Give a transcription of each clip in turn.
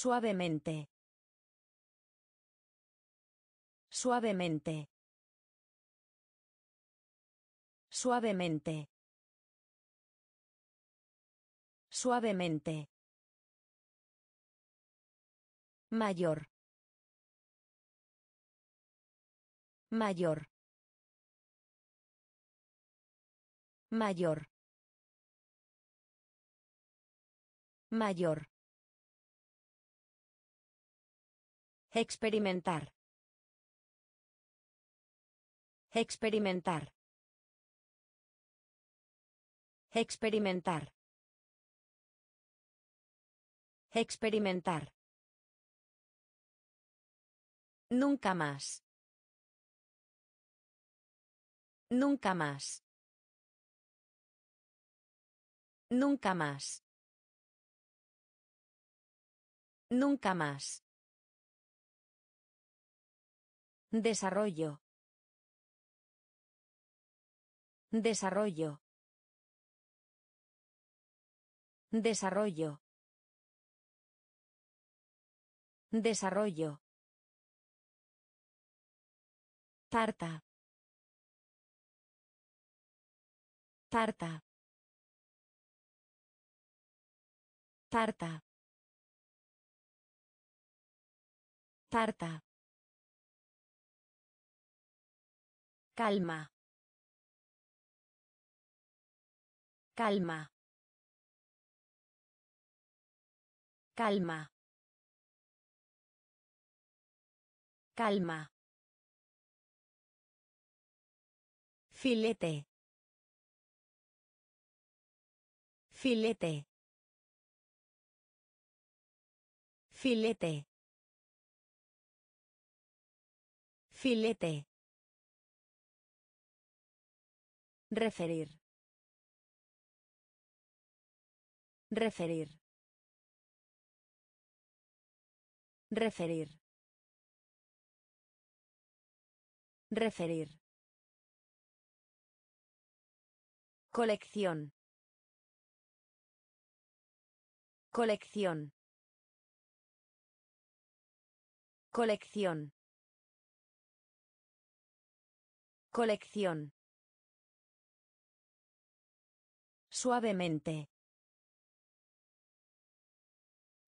Suavemente. Suavemente. Suavemente. Suavemente. Mayor. Mayor. Mayor. Mayor. Experimentar. Experimentar. Experimentar. Experimentar. Nunca más. Nunca más. Nunca más. Nunca más. Desarrollo. Desarrollo. Desarrollo. Desarrollo. Tarta. Tarta. Tarta. Tarta. Calma. Calma. Calma. Calma. Filete. Filete. Filete. Filete. Referir. Referir. Referir. Referir. Colección. Colección. Colección. Colección. Suavemente.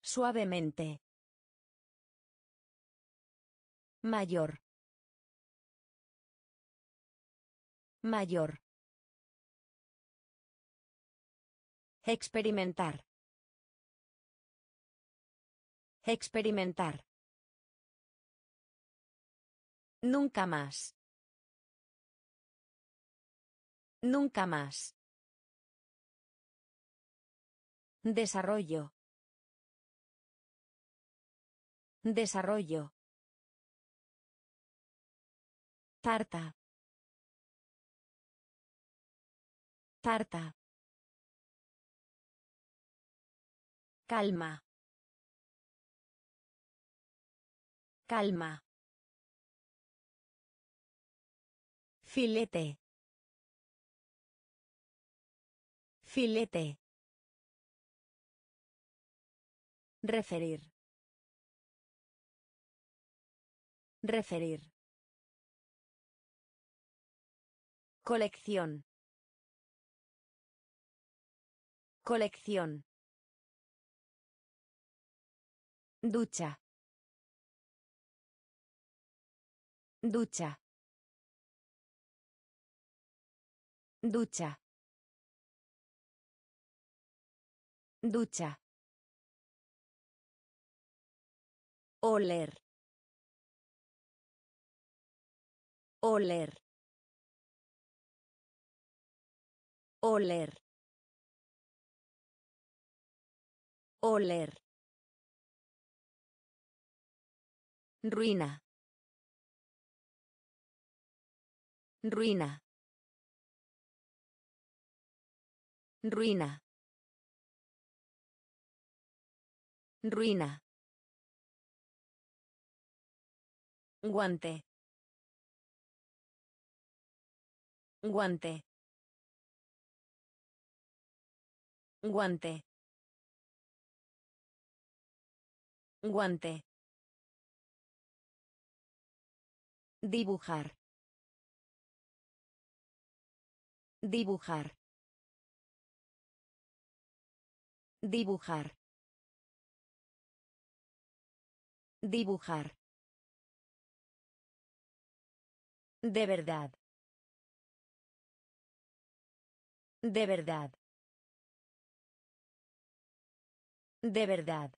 Suavemente. Mayor. Mayor. Experimentar. Experimentar. Nunca más. Nunca más. Desarrollo. Desarrollo. Tarta. Tarta. Calma. Calma. Filete. Filete. Referir. Referir. Colección. Colección. Ducha. Ducha. Ducha. Ducha. Oler. Oler. Oler. Oler. Ruina. Ruina. Ruina. Ruina. Guante. Guante. Guante. Guante. Dibujar. Dibujar. Dibujar. Dibujar. De verdad. De verdad. De verdad.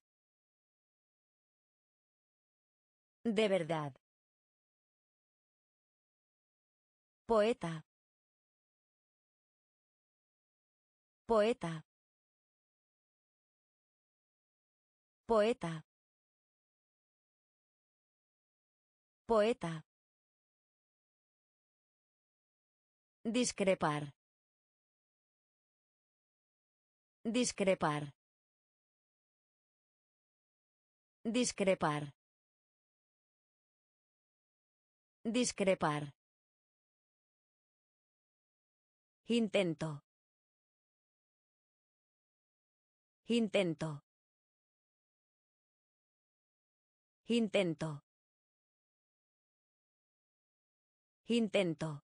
De verdad. Poeta. Poeta. Poeta. Poeta. Discrepar. Discrepar. Discrepar. Discrepar. Intento. Intento. Intento. Intento.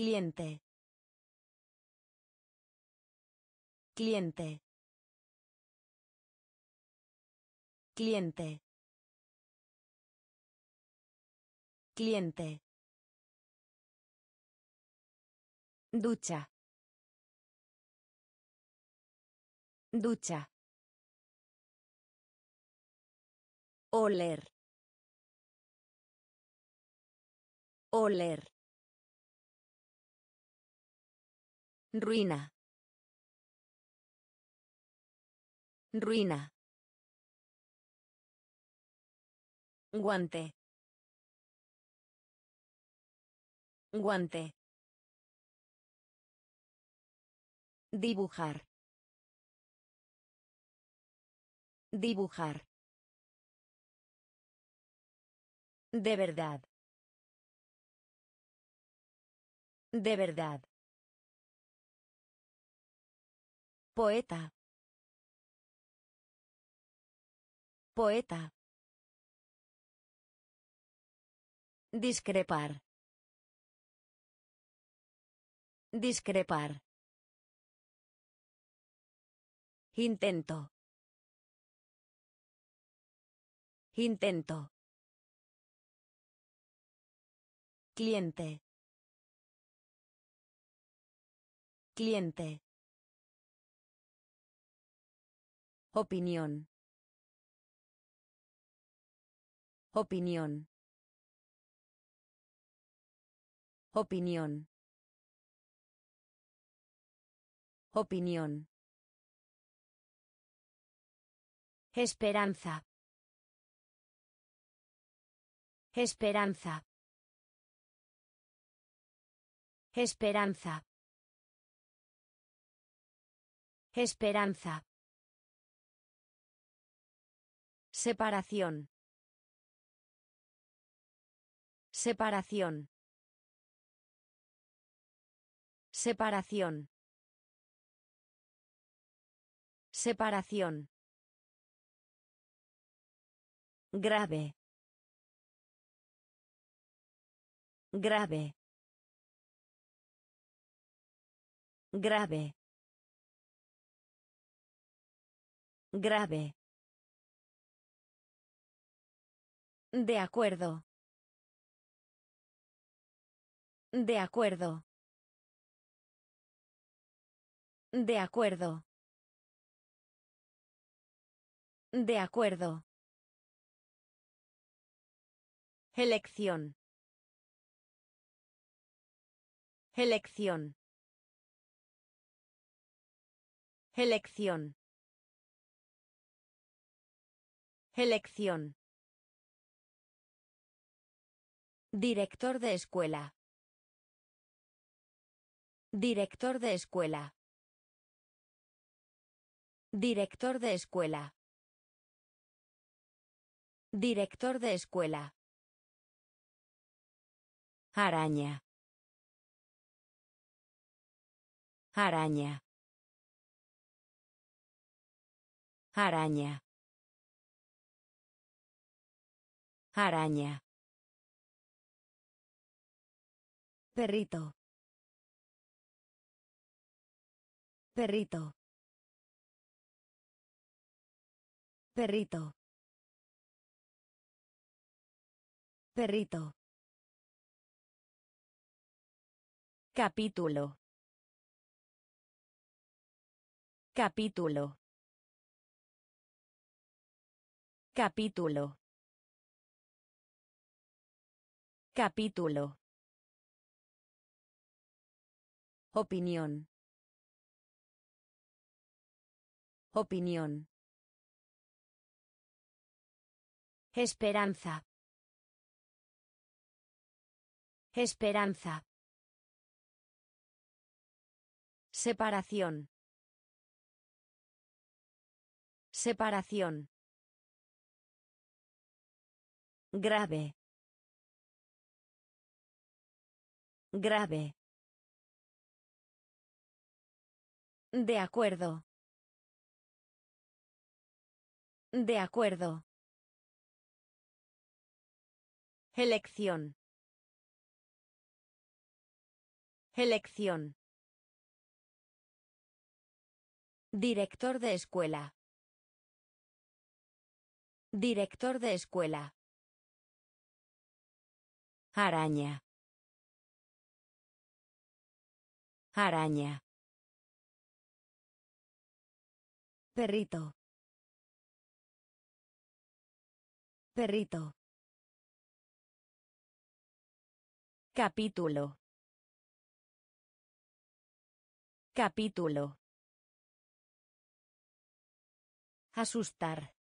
Cliente. Cliente. Cliente. Cliente. Ducha. Ducha. Oler. Oler. Ruina. Ruina. Guante. Guante. Dibujar. Dibujar. De verdad. De verdad. Poeta. Poeta. Discrepar. Discrepar. Intento. Intento. Cliente. Cliente. Opinión. Opinión. Opinión. Opinión. Esperanza. Esperanza. Esperanza. Esperanza. Separación. Separación. Separación. Separación. Grave. Grave. Grave. Grave. De acuerdo. De acuerdo. De acuerdo. De acuerdo. Elección. Elección. Elección. Elección. Director de escuela. Director de escuela. Director de escuela. Director de escuela. Araña. Araña. Araña. Araña. Perrito. Perrito. Perrito. Perrito. Capítulo. Capítulo. Capítulo. Capítulo. Opinión. Opinión. Esperanza. Esperanza. Separación. Separación. Grave. Grave. De acuerdo. De acuerdo. Elección. Elección. Director de escuela. Director de escuela. Araña. Araña. Perrito. Perrito. Capítulo. Capítulo. Asustar.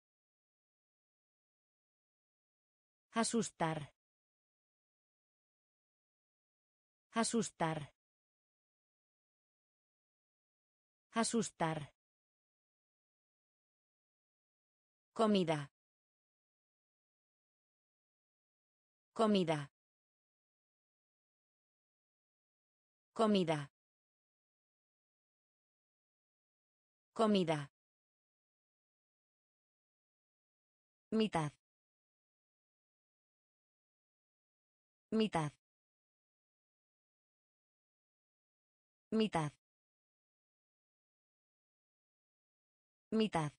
Asustar. Asustar. Asustar. Comida. Comida. Comida. Comida. Mitad. Mitad. Mitad. Mitad.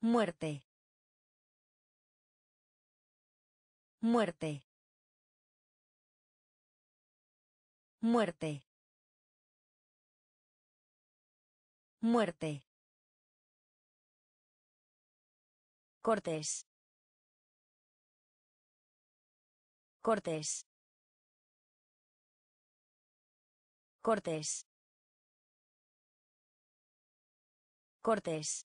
Muerte. Muerte. Muerte. Muerte. Cortés. Cortés. Cortés. Cortés.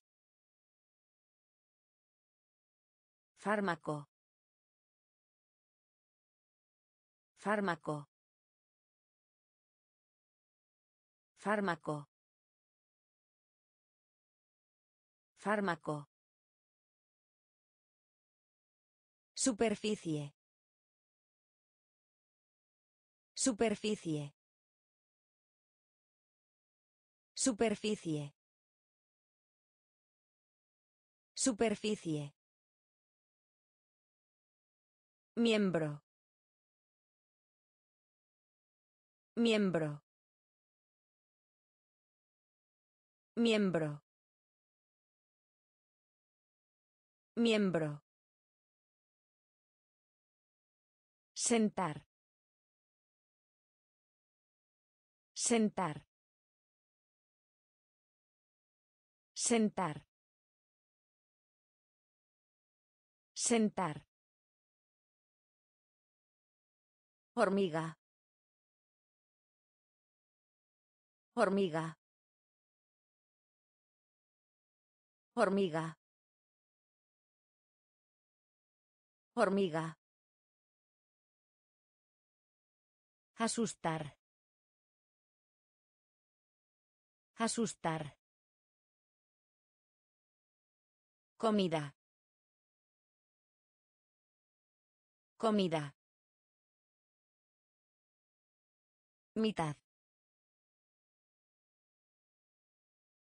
Fármaco. Fármaco. Fármaco. Fármaco. Superficie. Superficie. Superficie. Superficie. Miembro. Miembro. Miembro. Miembro. Sentar. Sentar. Sentar. Sentar. Hormiga. Hormiga. Hormiga. Hormiga. Asustar. Asustar. Comida. Comida. Mitad.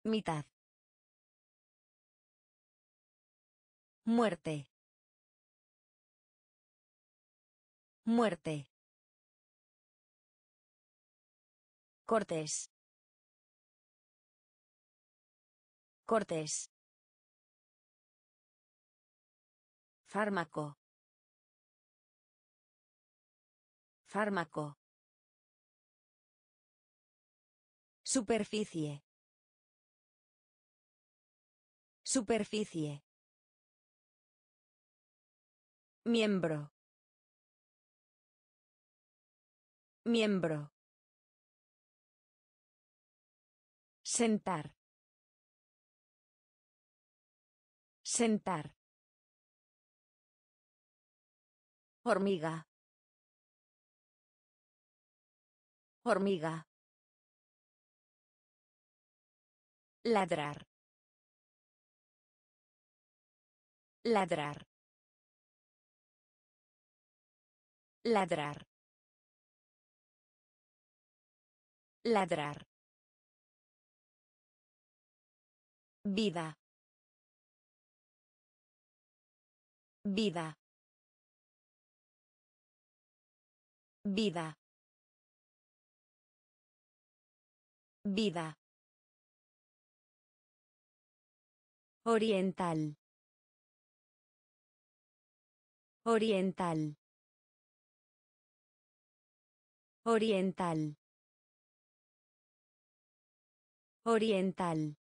Mitad. Muerte. Muerte. Cortés. Cortés. Fármaco. Fármaco. Superficie. Superficie. Miembro. Miembro. Sentar. Sentar. Hormiga. Hormiga. Ladrar. Ladrar. Ladrar. Ladrar. Vida. Vida. Vida. Vida. Oriental. Oriental. Oriental. Oriental.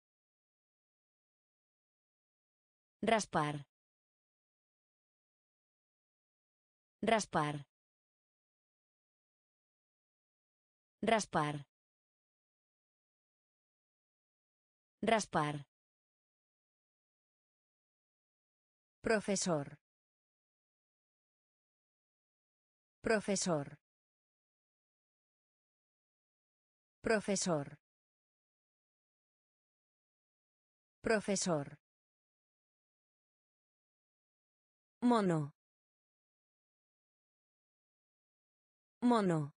Raspar. Raspar. Raspar. Raspar. Profesor. Profesor. Profesor. Profesor. Mono. Mono.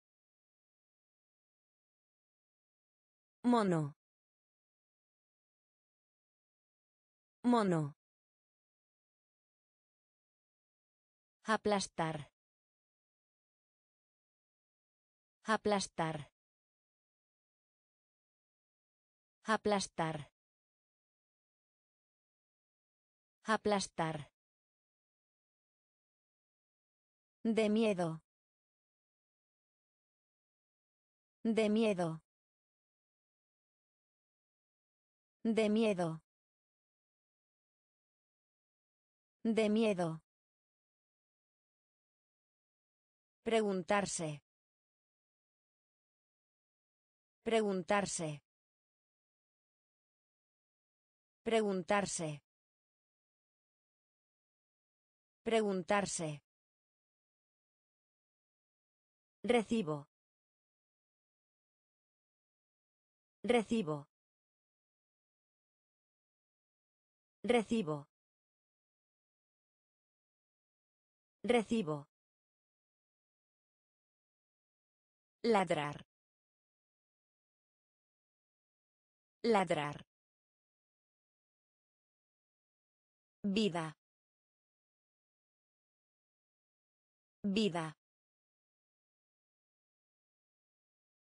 Mono. Mono. Aplastar. Aplastar. Aplastar. Aplastar. De miedo. De miedo. De miedo. De miedo. Preguntarse. Preguntarse. Preguntarse. Preguntarse. Recibo. Recibo. Recibo. Recibo. Ladrar. Ladrar. Vida. Vida.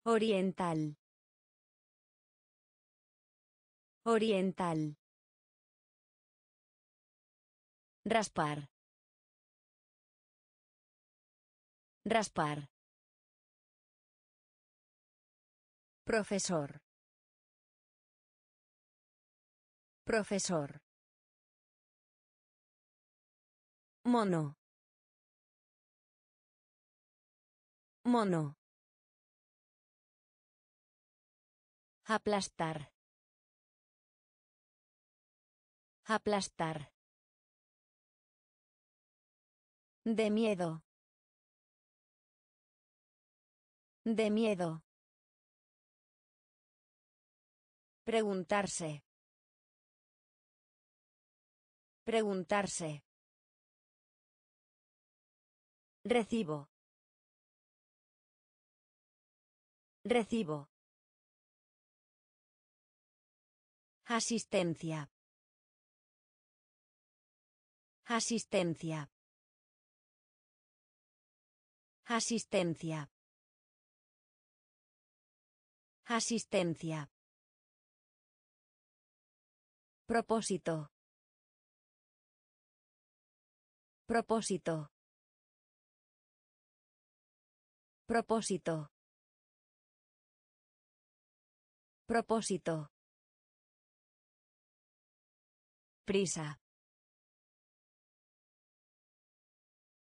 Oriental. Oriental. Raspar. Raspar. Profesor. Profesor. Mono. Mono. Aplastar. Aplastar. De miedo. De miedo. Preguntarse. Preguntarse. Recibo. Recibo. Asistencia. Asistencia. Asistencia. Asistencia. Propósito. Propósito. Propósito. Propósito. Prisa.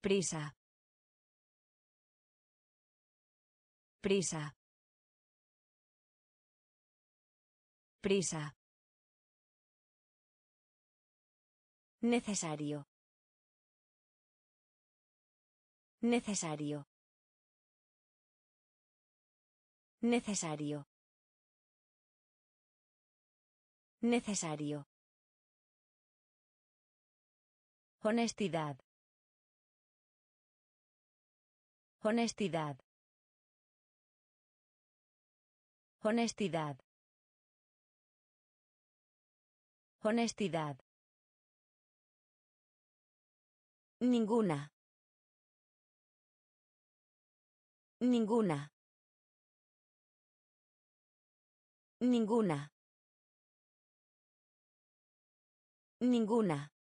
Prisa. Prisa. Prisa. Necesario. Necesario. Necesario. Necesario. Honestidad. Honestidad. Honestidad. Honestidad. Ninguna. Ninguna. Ninguna. Ninguna.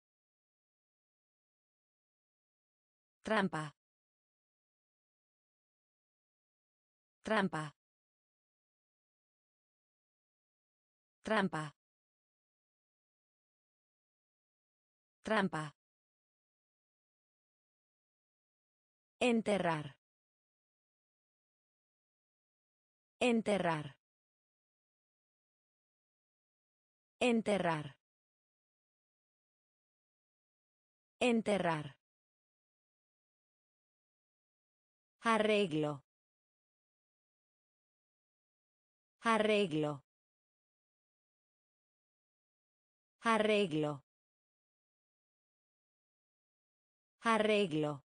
Trampa. Trampa. Trampa. Trampa. Enterrar. Enterrar. Enterrar. Enterrar. Arreglo. Arreglo. Arreglo. Arreglo.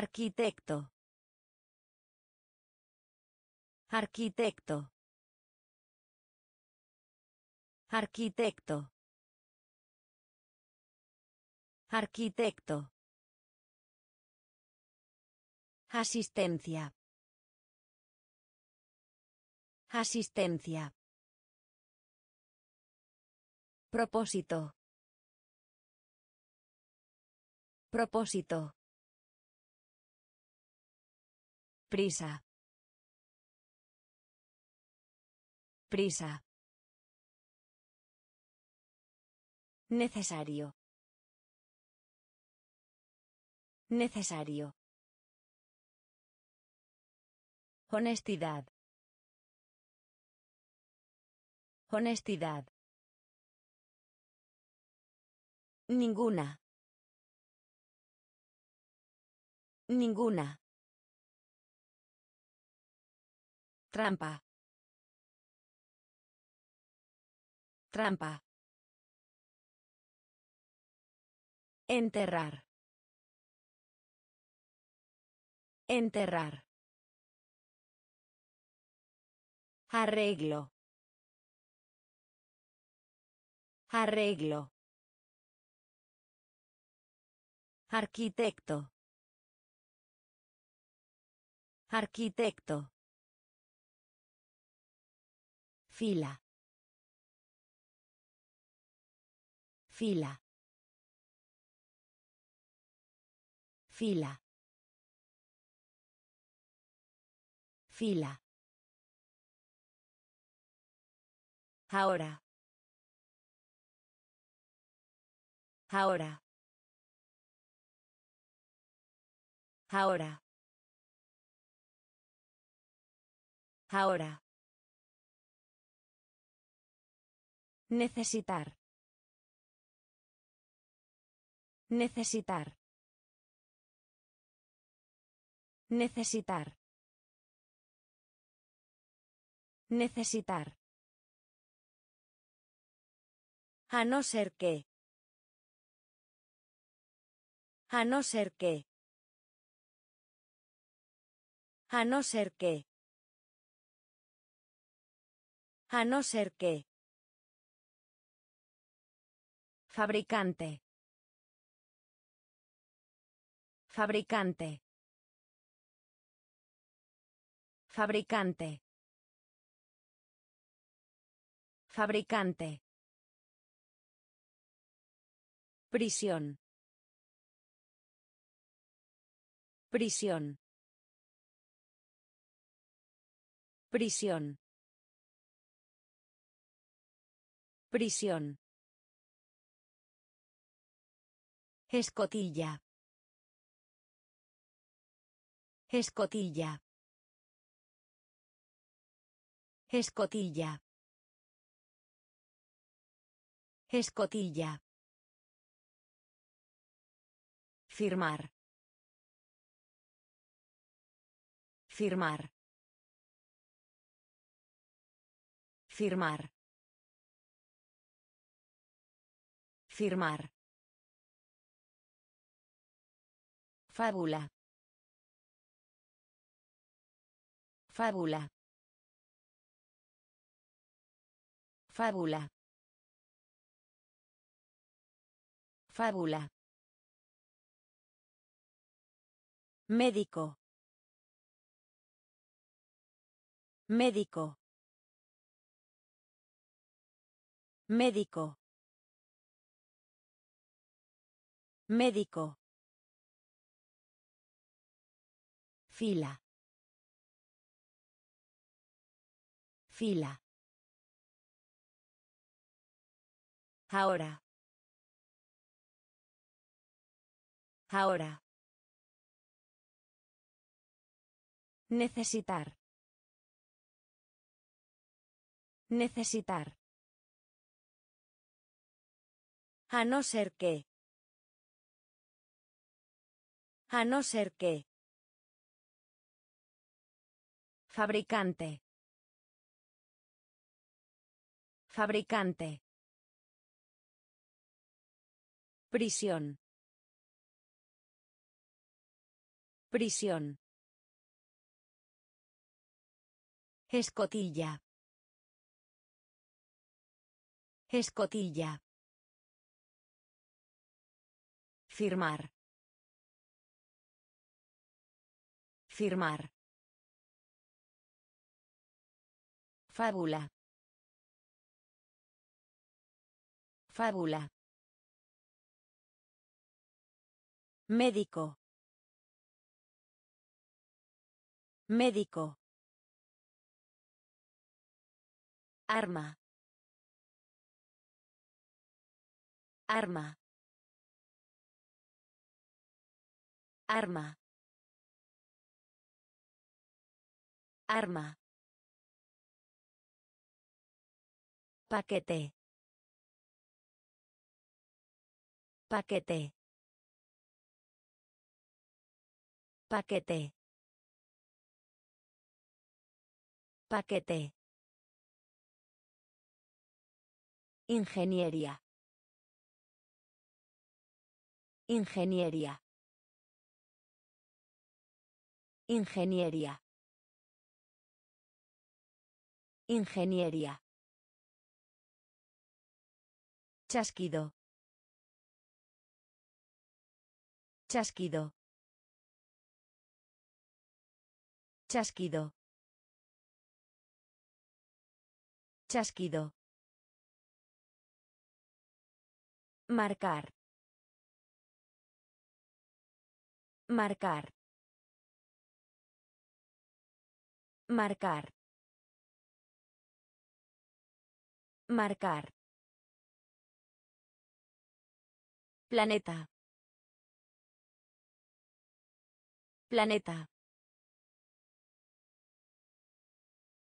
Arquitecto. Arquitecto. Arquitecto. Arquitecto. Asistencia. Asistencia. Propósito. Propósito. Prisa. Prisa. Necesario. Necesario. Honestidad. Honestidad. Ninguna. Ninguna. Trampa. Trampa. Enterrar. Enterrar. Arreglo. Arreglo. Arquitecto. Arquitecto. Fila. Fila. Fila. Fila. Ahora. Ahora. Ahora. Ahora. Necesitar. Necesitar. Necesitar. Necesitar. A no ser que. A no ser que. A no ser que. A no ser que. Fabricante. Fabricante. Fabricante. Fabricante. Prisión. Prisión. Prisión. Prisión. Escotilla. Escotilla. Escotilla. Escotilla. Firmar. Firmar. Firmar. Firmar. Fábula. Fábula. Fábula. Fábula. Médico. Médico. Médico. Médico. Fila. Fila. Ahora. Ahora. Necesitar. Necesitar. A no ser que. A no ser que. Fabricante. Fabricante. Prisión. Prisión. Escotilla. Escotilla. Firmar. Firmar. Fábula. Fábula. Médico. Médico. Arma. Arma. Arma. Arma. Paquete. Paquete. Paquete. Paquete. Ingeniería. Ingeniería. Ingeniería. Ingeniería. Chasquido. Chasquido. Chasquido. Chasquido. Marcar. Marcar. Marcar. Marcar. Planeta. Planeta.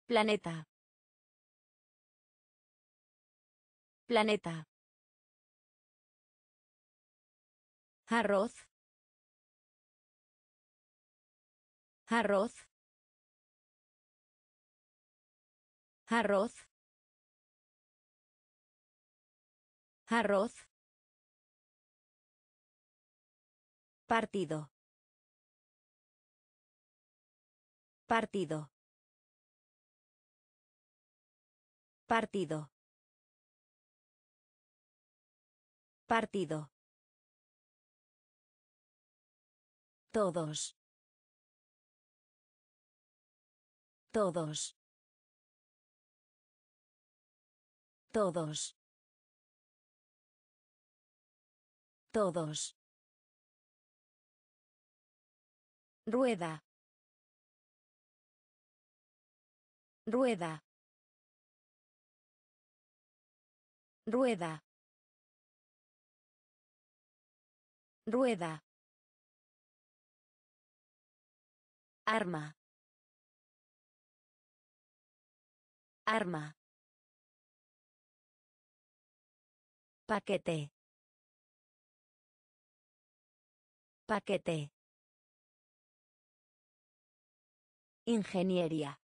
Planeta. Planeta. Arroz. Arroz. Arroz. Arroz. Partido. Partido. Partido. Partido. Todos. Todos. Todos. Todos. Rueda. Rueda. Rueda. Rueda. Arma. Arma. Paquete. Paquete. Ingeniería.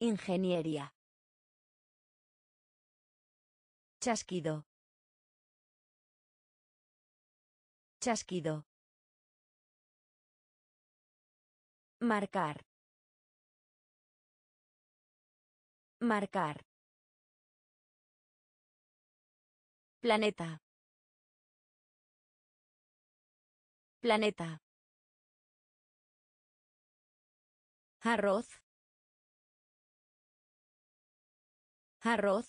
Ingeniería. Chasquido. Chasquido. Marcar. Marcar. Planeta. Planeta. Arroz. Arroz.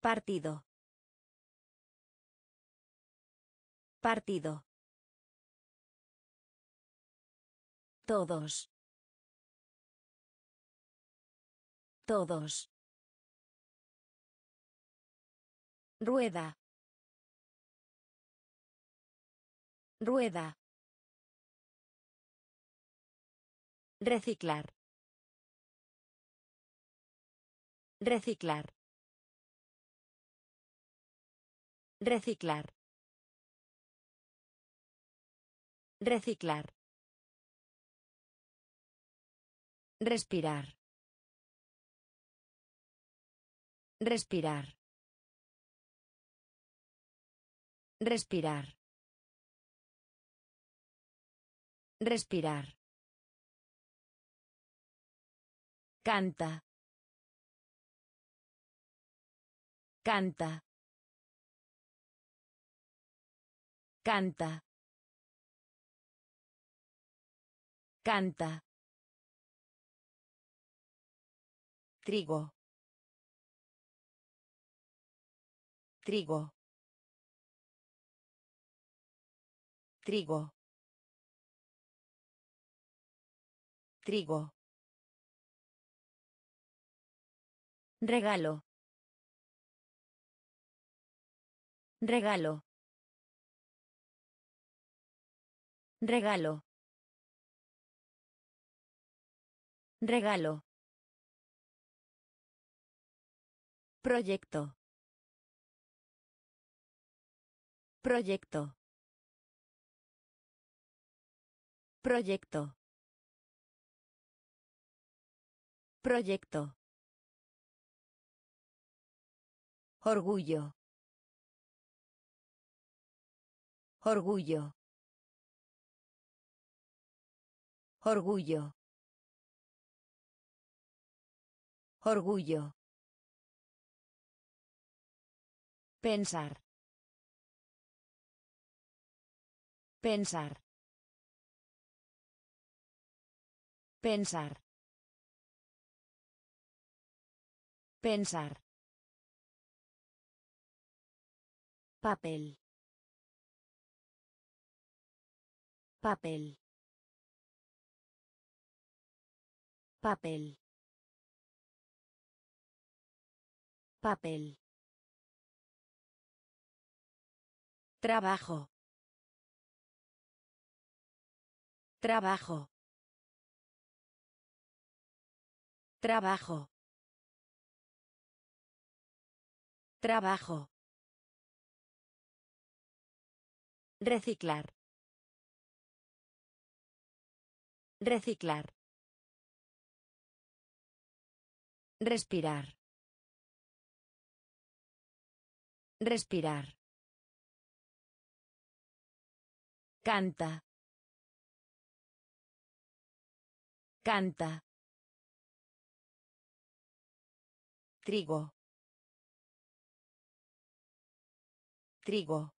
Partido. Partido. Todos. Todos. Rueda. Rueda. Reciclar. Reciclar. Reciclar. Reciclar. Respirar. Respirar. Respirar. Respirar. Canta. Canta. Canta. Canta. Trigo. Trigo. Trigo. Trigo. Regalo. Regalo. Regalo. Regalo. Proyecto. Proyecto. Proyecto. Proyecto. Orgullo. Orgullo. Orgullo. Orgullo. Pensar. Pensar. Pensar. Pensar. Papel. Papel. Papel. Papel. Trabajo. Trabajo. Trabajo. Trabajo. Reciclar. Reciclar. Respirar. Respirar. Canta. Canta. Trigo. Trigo.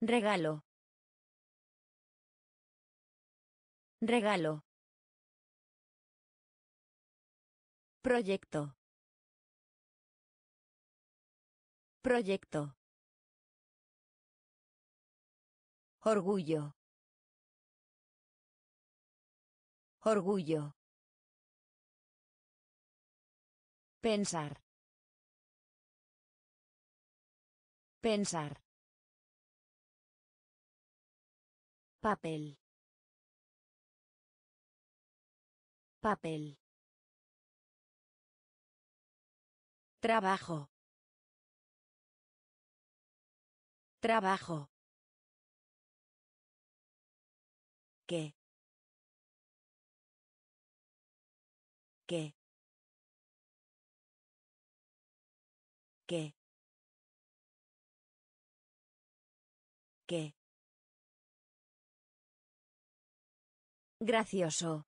Regalo. Regalo. Proyecto. Proyecto. Orgullo. Orgullo. Pensar. Pensar. Papel. Papel. Trabajo. Trabajo. ¿Qué? ¿Qué? ¿Qué? ¿Qué? Gracioso.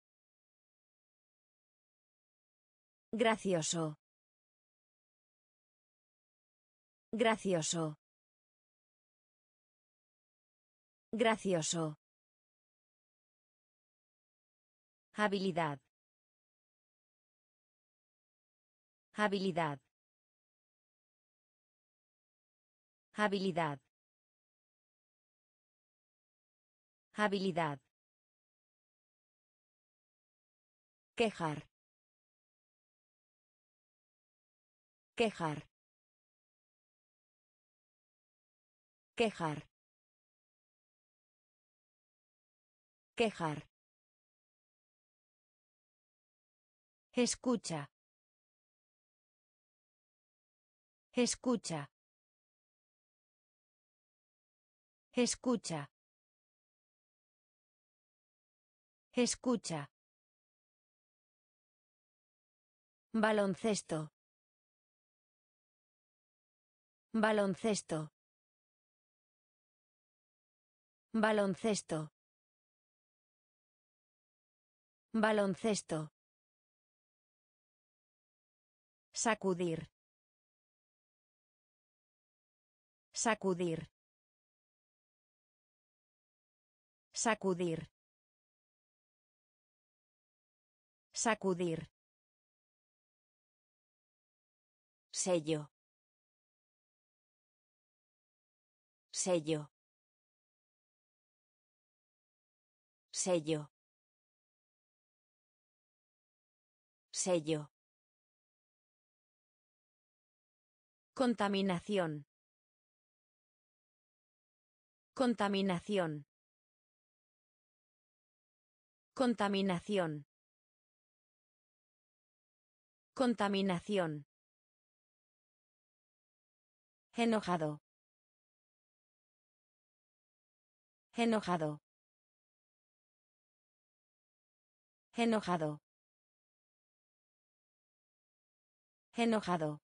Gracioso. Gracioso. Gracioso. Habilidad. Habilidad. Habilidad. Habilidad. Quejar. Quejar. Quejar. Quejar. Escucha. Escucha. Escucha. Escucha. Baloncesto. Baloncesto. Baloncesto. Baloncesto. Sacudir. Sacudir. Sacudir. Sacudir. Sello. Sello. Sello. Sello. Contaminación. Contaminación. Contaminación. Contaminación. Enojado. Enojado. Enojado. Enojado.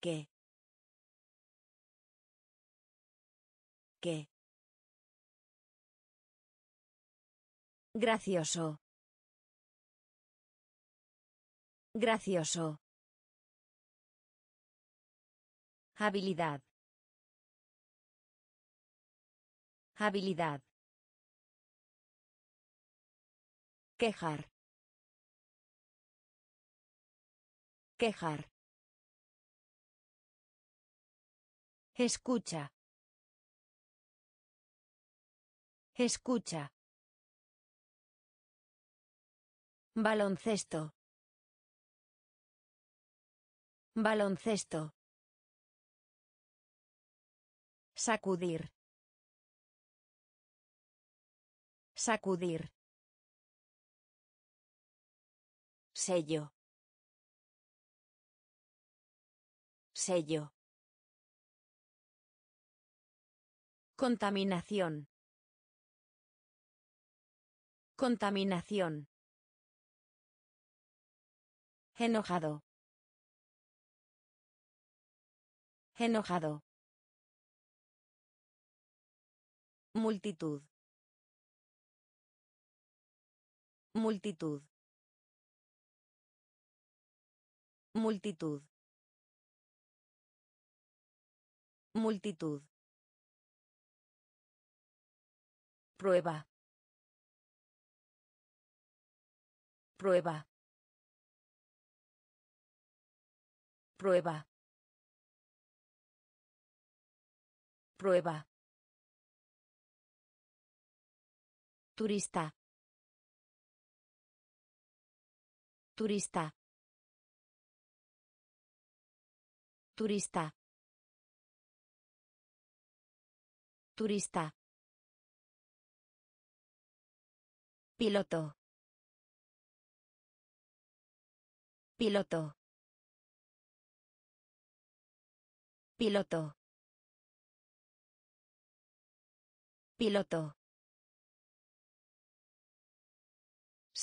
¿Qué? ¿Qué? Gracioso. Gracioso. Habilidad. Habilidad. Quejar. Quejar. Escucha. Escucha. Baloncesto. Baloncesto. Sacudir. Sacudir. Sello. Sello. Contaminación. Contaminación. Enojado. Enojado. Multitud. Multitud. Multitud. Multitud. Prueba. Prueba. Prueba. Prueba. Turista. Turista. Turista. Turista. Piloto. Piloto. Piloto. Piloto.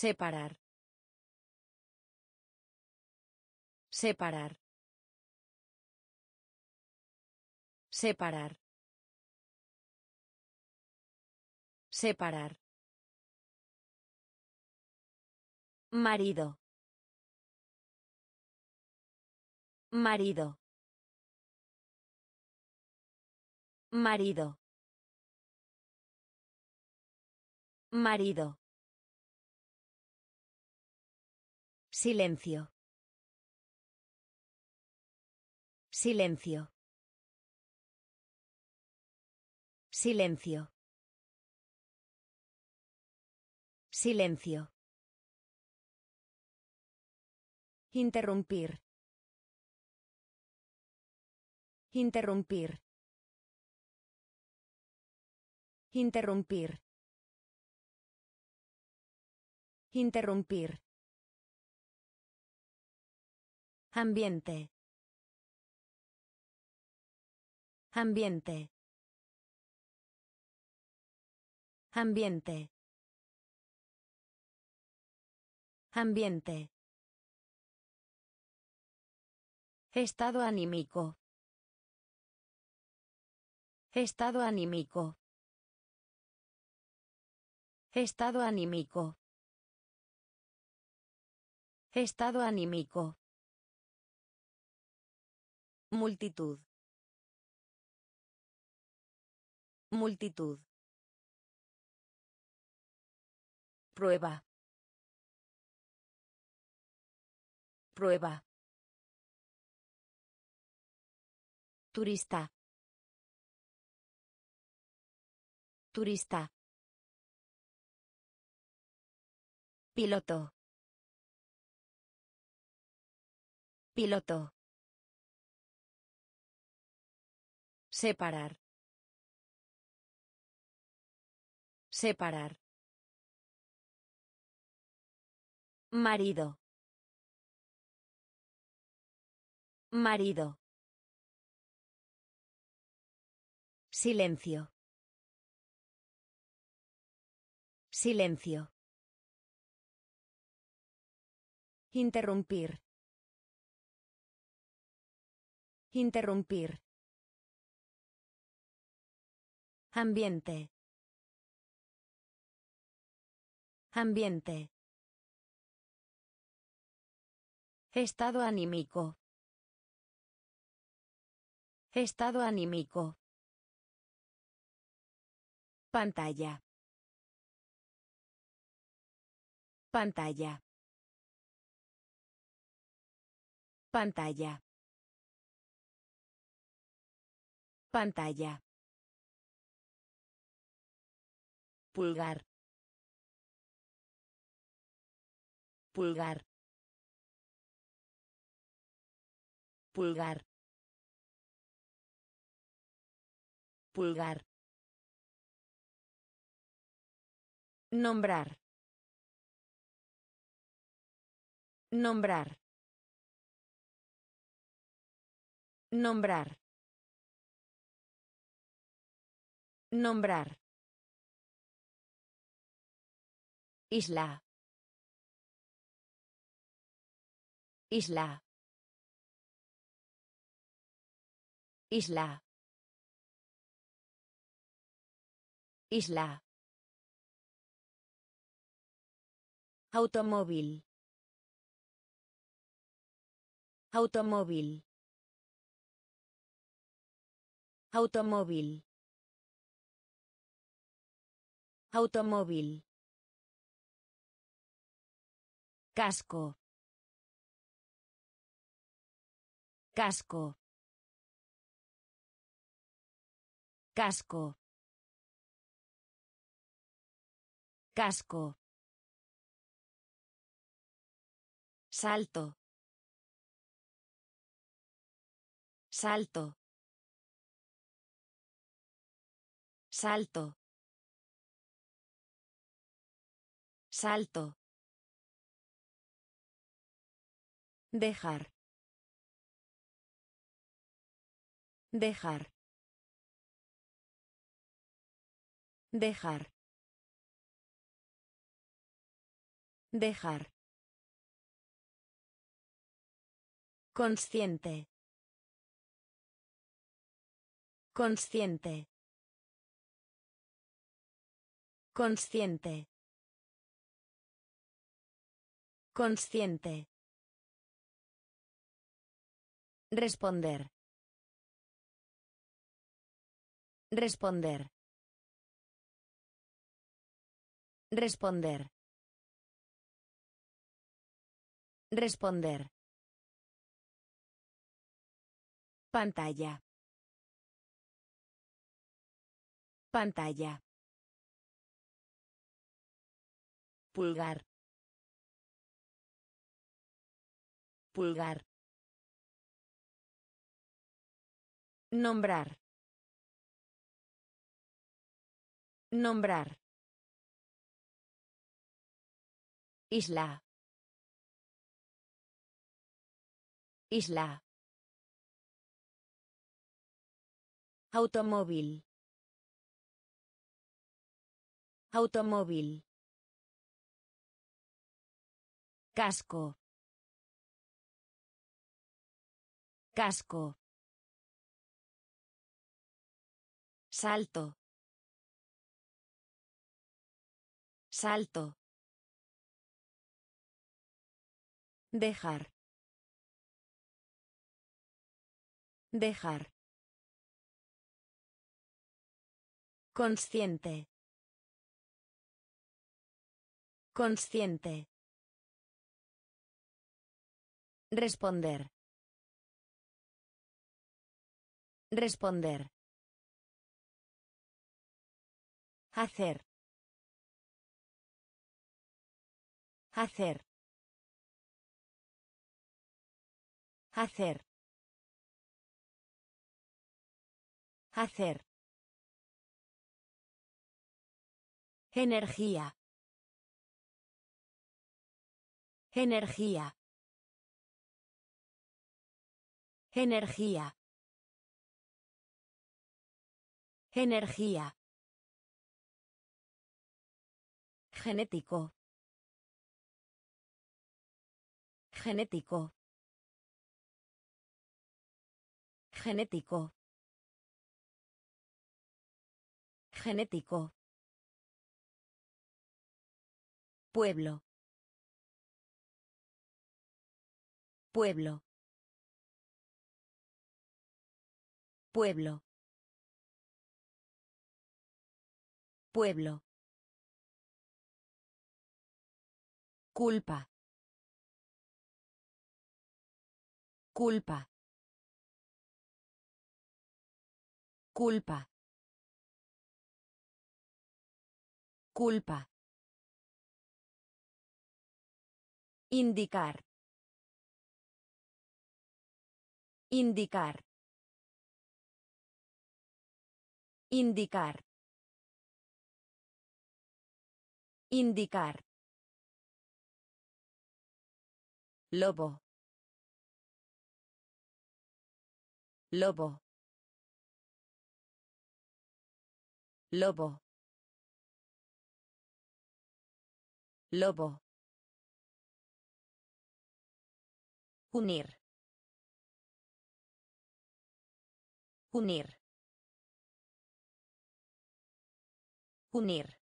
Separar. Separar. Separar. Separar. Marido. Marido. Marido. Marido. Silencio. Silencio. Silencio. Silencio. Interrumpir. Interrumpir. Interrumpir. Interrumpir. Ambiente. Ambiente. Ambiente. Ambiente. Estado anímico. Estado anímico. Estado anímico. Estado anímico. Multitud. Multitud. Prueba. Prueba. Turista. Turista. Piloto. Piloto. Separar. Separar. Marido. Marido. Silencio. Silencio. Interrumpir. Interrumpir. Ambiente. Ambiente. Estado anímico. Estado anímico. Pantalla. Pantalla. Pantalla. Pantalla. Pulgar. Pulgar. Pulgar. Pulgar. Nombrar. Nombrar. Nombrar. Nombrar. Isla. Isla. Isla. Isla. Automóvil. Automóvil. Automóvil. Automóvil. Casco. Casco. Casco. Casco. Salto. Salto. Salto. Salto. Dejar. Dejar. Dejar. Dejar. Consciente. Consciente. Consciente. Consciente. Responder. Responder. Responder. Responder. Pantalla. Pantalla. Pulgar. Pulgar. Nombrar. Nombrar. Isla. Isla. Automóvil. Automóvil. Casco. Casco. Salto. Salto. Dejar. Dejar. Consciente. Consciente. Responder. Responder. Hacer. Hacer. Hacer. Hacer. Energía. Energía. Energía. Energía. Genético. Genético. Genético. Genético. Pueblo. Pueblo. Pueblo. Pueblo. Culpa. Culpa. Culpa. Culpa. Indicar. Indicar. Indicar. Indicar. Lobo. Lobo. Lobo. Lobo. Unir. Unir. Unir.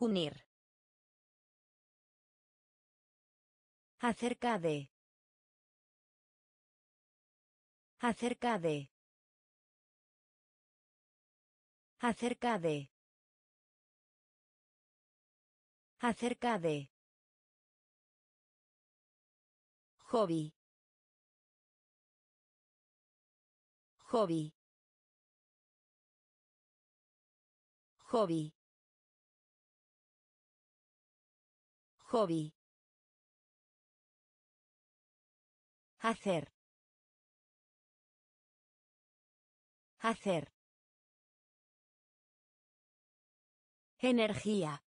Unir. Acerca de. Acerca de. Acerca de. Acerca de. Hobby. Hobby. Hobby. Hobby. Hacer. Hacer. Energía.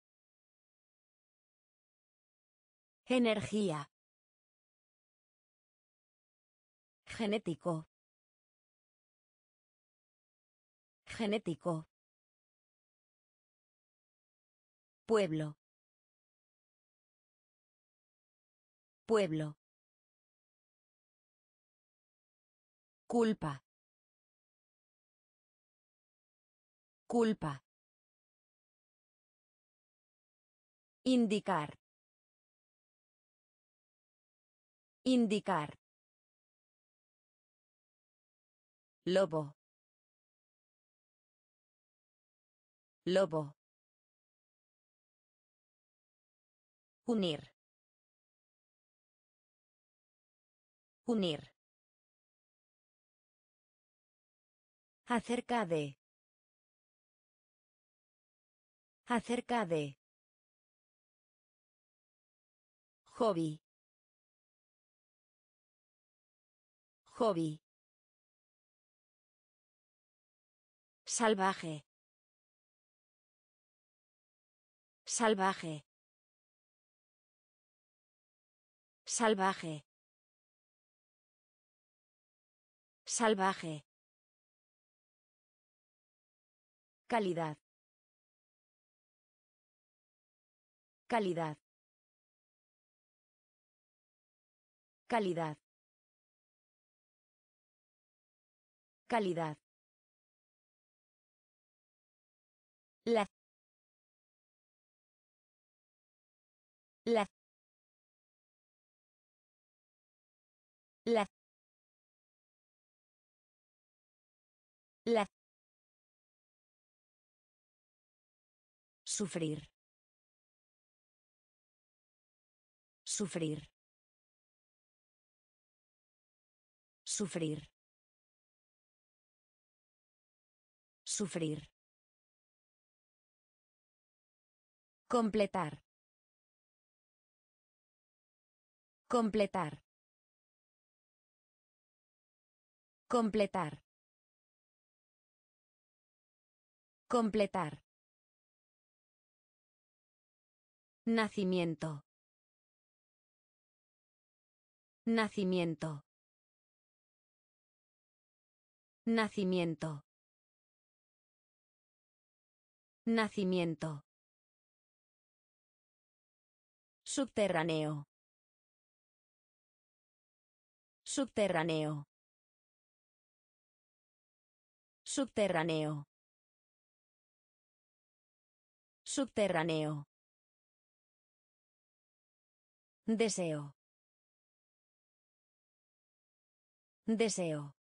Energía. Genético. Genético. Pueblo. Pueblo. Culpa. Culpa. Indicar. Indicar. Lobo. Lobo. Unir. Unir. Acerca de. Acerca de. Hobby. Hobby. Salvaje. Salvaje. Salvaje. Salvaje. Calidad. Calidad. Calidad. Calidad. La. La. La. La. Sufrir. Sufrir. Sufrir. Sufrir. Completar. Completar. Completar. Completar. Nacimiento. Nacimiento. Nacimiento. Nacimiento. Subterráneo. Subterráneo. Subterráneo. Subterráneo. Deseo. Deseo.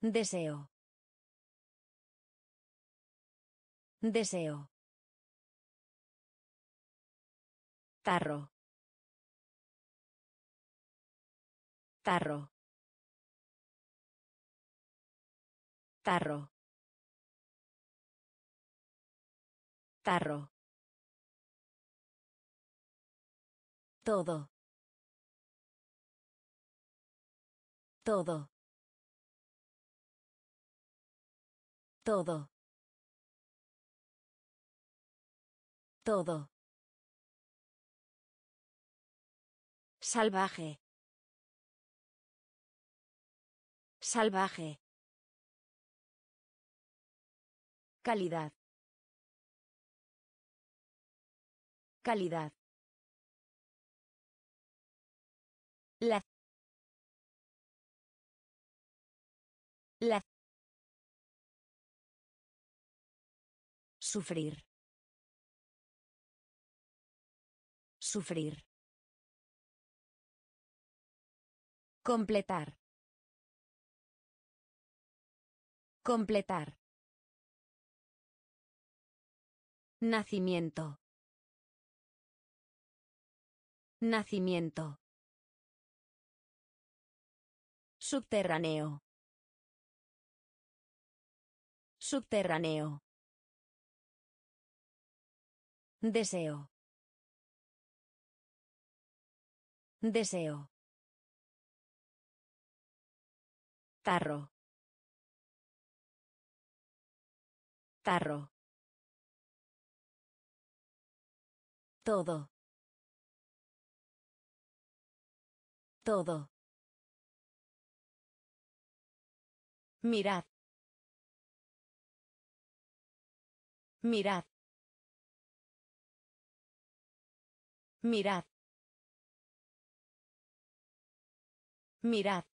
Deseo. Deseo. Tarro. Tarro. Tarro. Tarro. Todo. Todo. Todo. Todo. Salvaje. Salvaje. Calidad. Calidad. Sufrir. Sufrir. Completar. Completar. Nacimiento. Nacimiento. Subterráneo. Subterráneo. Deseo. Deseo. Tarro. Tarro. Todo. Todo. Mirad. Mirad. Mirad. Mirad.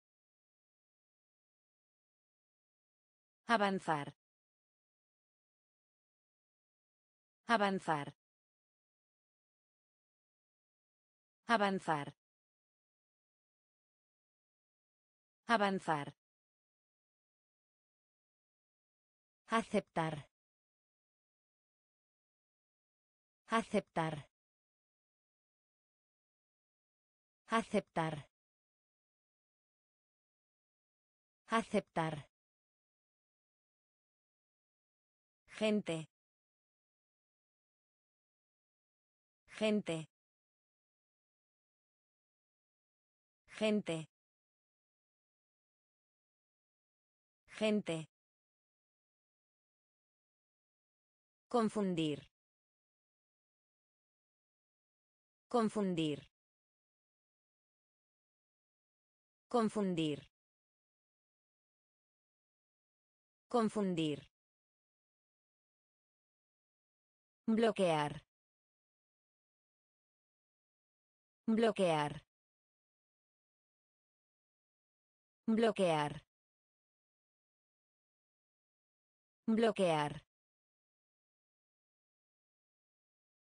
Avanzar. Avanzar. Avanzar. Avanzar. Aceptar. Aceptar. Aceptar. Aceptar. Gente. Gente. Gente. Gente. Confundir. Confundir. Confundir. Confundir. Bloquear. Bloquear. Bloquear. Bloquear.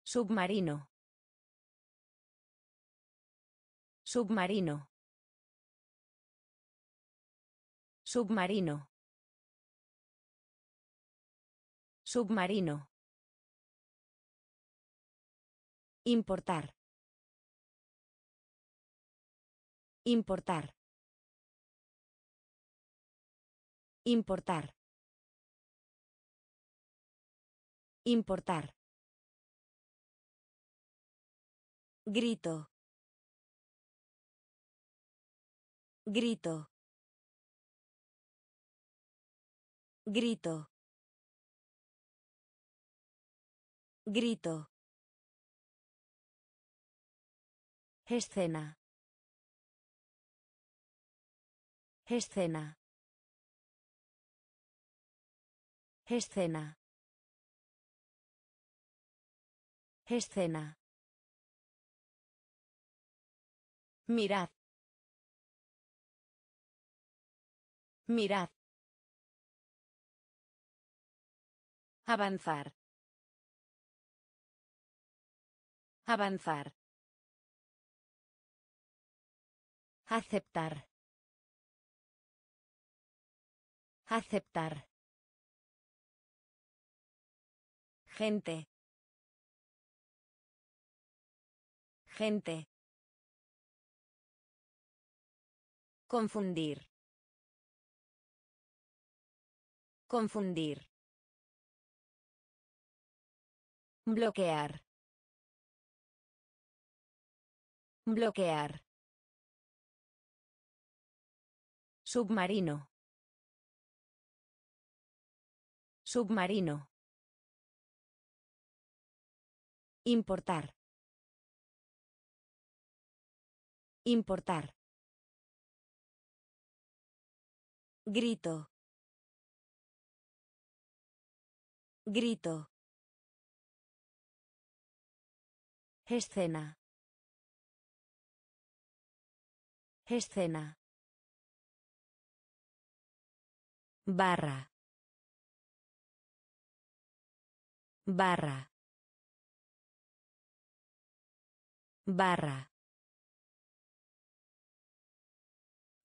Submarino. Submarino. Submarino. Submarino. Importar. Importar. Importar. Importar. Grito. Grito. Grito. Grito. Escena. Escena. Escena. Escena. Mirad. Mirad. Avanzar. Avanzar. Aceptar. Aceptar. Gente. Gente. Confundir. Confundir. Bloquear. Bloquear. Submarino. Submarino. Importar. Importar. Grito. Grito. Escena. Escena. barra. Barra. Barra.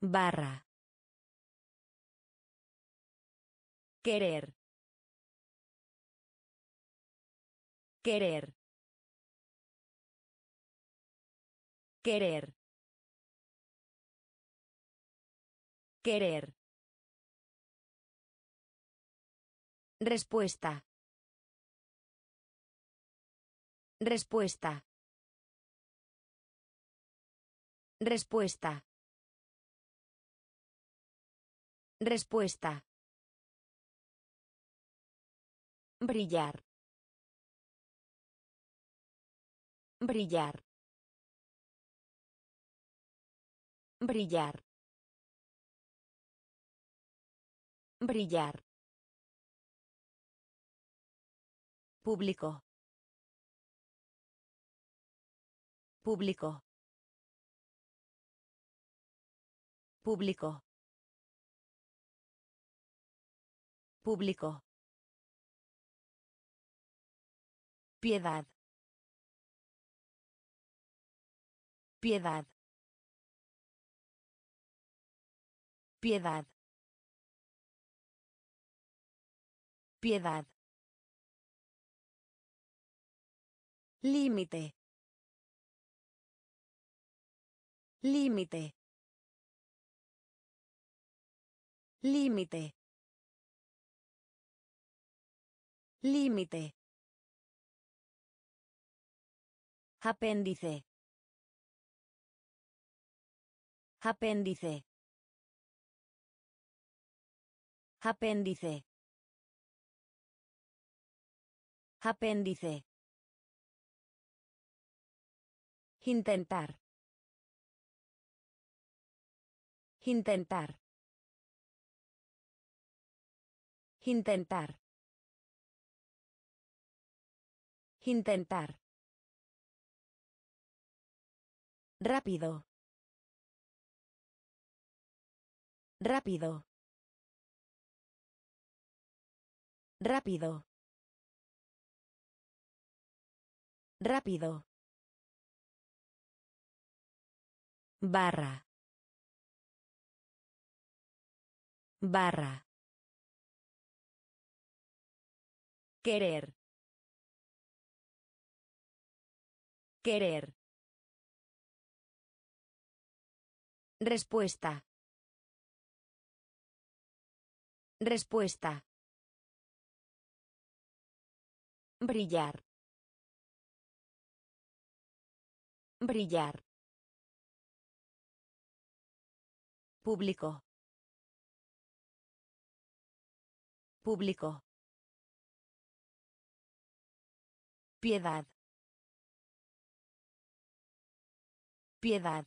Barra. Querer. Querer querer querer Respuesta. Respuesta. Respuesta. Respuesta. Brillar. Brillar. Brillar. Brillar. Público. Público. Público. Público. Piedad. Piedad. Piedad. Piedad. Límite. Límite. Límite. Límite. Apéndice. Apéndice. Apéndice. Apéndice. Intentar. Intentar. Intentar. Intentar. Rápido. Rápido. Rápido. Rápido. barra. Barra. Querer. Querer. Respuesta. Respuesta brillar brillar Público. Público. Piedad. Piedad.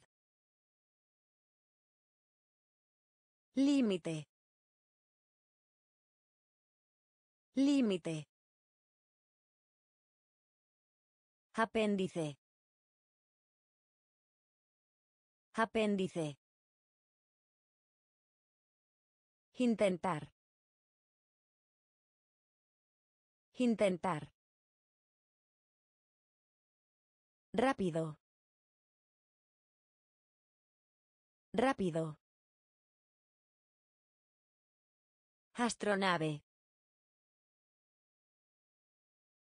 Límite. Límite. Apéndice. Apéndice. Intentar. Intentar. Rápido. Rápido. Astronave.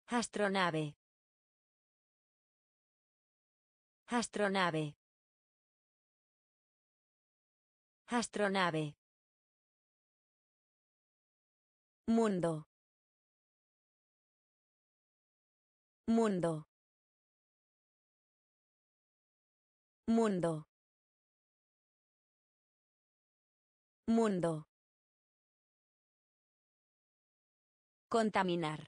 Astronave. Astronave. Astronave. Mundo. Mundo. Mundo. Mundo. Contaminar.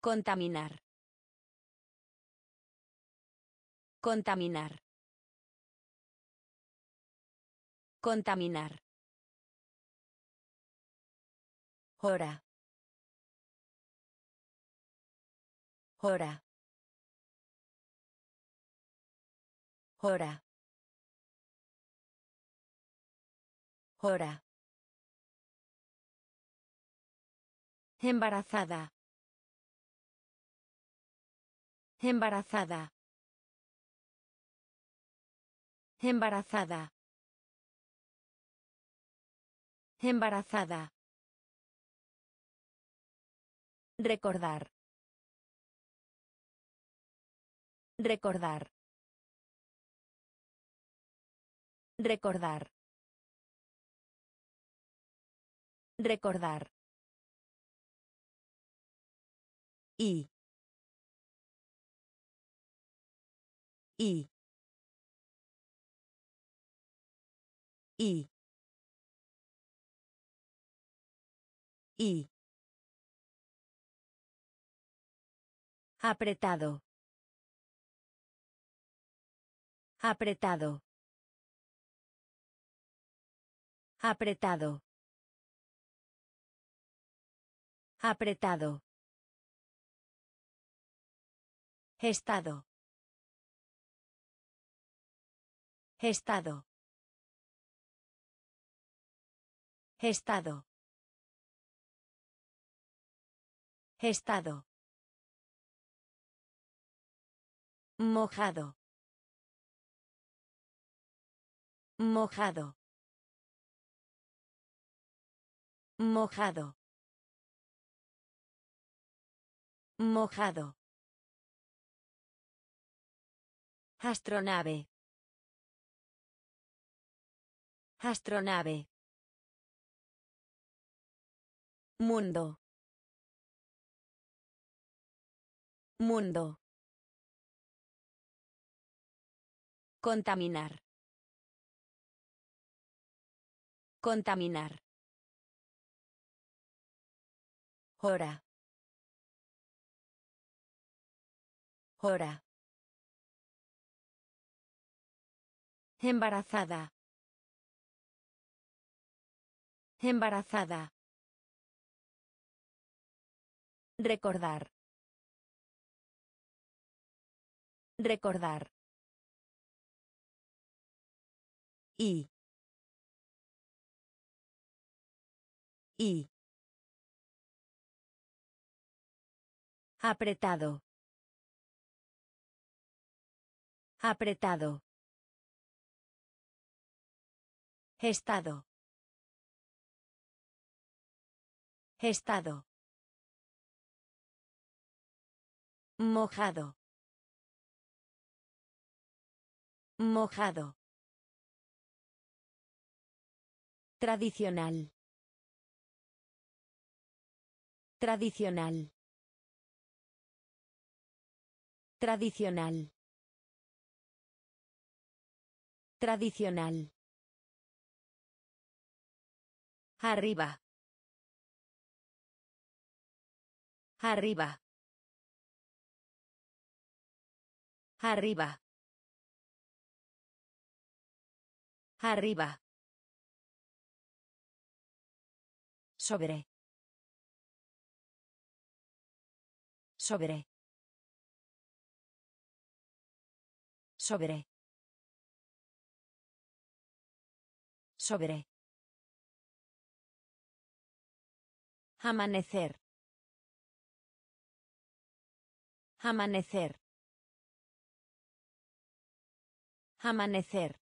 Contaminar. Contaminar. Contaminar. Hora. Hora. Hora. Hora. Embarazada. Embarazada. Embarazada. Embarazada. Recordar. Recordar. Recordar. Recordar. Y. Y. Y. Y. Apretado. Apretado. Apretado. Apretado. Estado. Estado. Estado. Estado. Mojado. Mojado. Mojado. Mojado. Astronave. Astronave. Mundo. Mundo. Contaminar. Contaminar. Hora. Hora. Embarazada. Embarazada. Recordar. Recordar. Y. Y. Apretado. Apretado. Estado. Estado. Mojado. Mojado. Tradicional. Tradicional. Tradicional. Tradicional. Arriba. Arriba. Arriba. Arriba. Sobre. Sobre. Sobre. Sobre. Amanecer. Amanecer. Amanecer.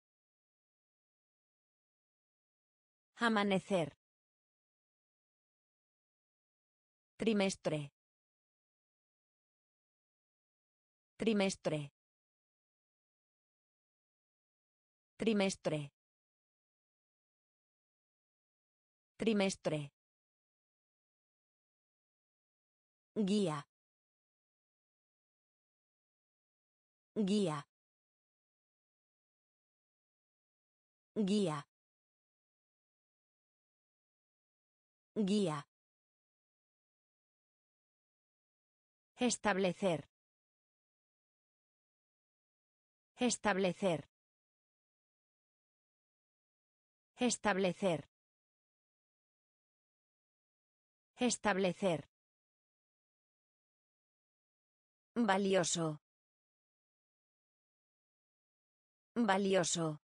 Amanecer. Trimestre. Trimestre. Trimestre. Trimestre. Guía. Guía. Guía. Guía. Establecer. Establecer. Establecer. Establecer. Valioso. Valioso.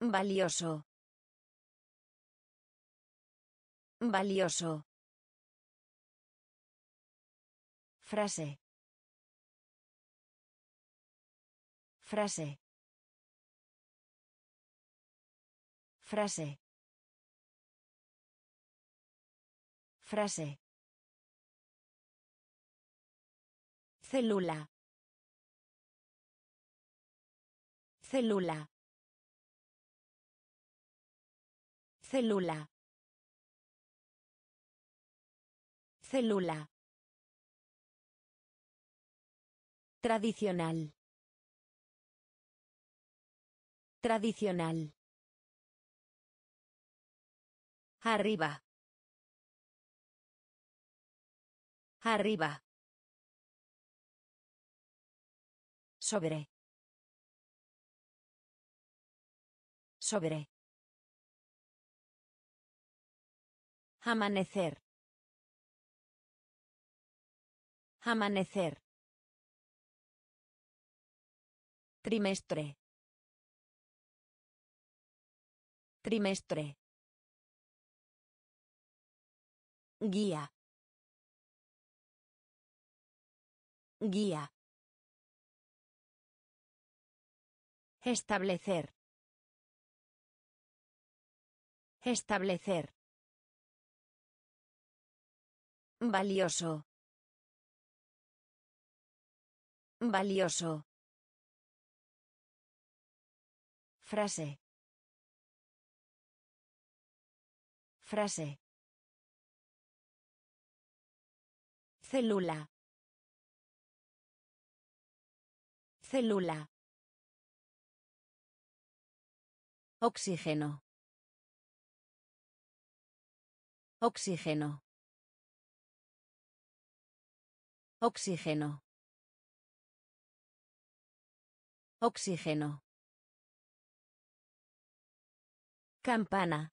Valioso. Valioso. Frase. Frase. Frase. Frase. Célula. Célula. Célula. Célula. Tradicional. Tradicional. Arriba. Arriba. Sobre. Sobre. Amanecer. Amanecer. Trimestre. Trimestre. Guía. Guía. Establecer. Establecer. Valioso. Valioso. Frase. Frase. Célula. Célula. Oxígeno. Oxígeno. Oxígeno. Oxígeno. Campana.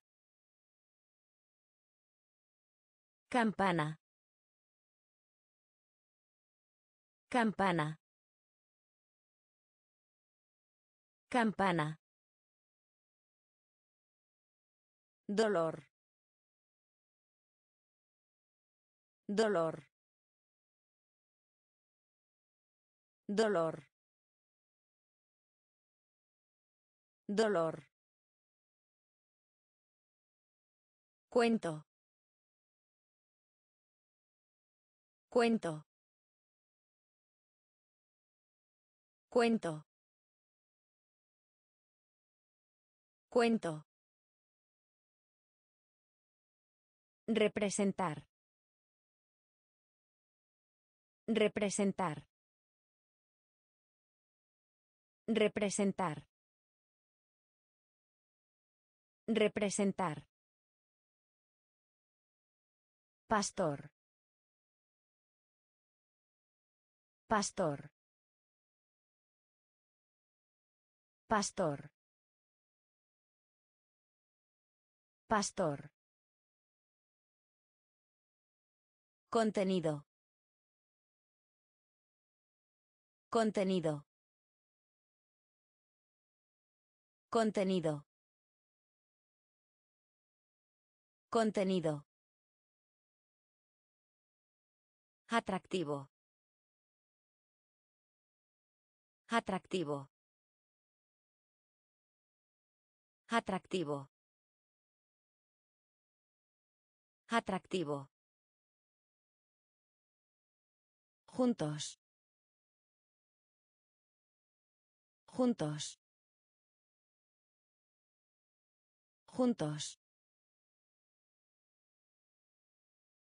Campana. Campana. Campana. Dolor. Dolor. Dolor. Dolor. Cuento. Cuento. Cuento. Cuento. Representar. Representar. Representar. Representar. Pastor. Pastor. Pastor. Pastor. Contenido. Contenido. Contenido. Contenido. Atractivo. Atractivo. Atractivo. Atractivo. Juntos. Juntos. Juntos.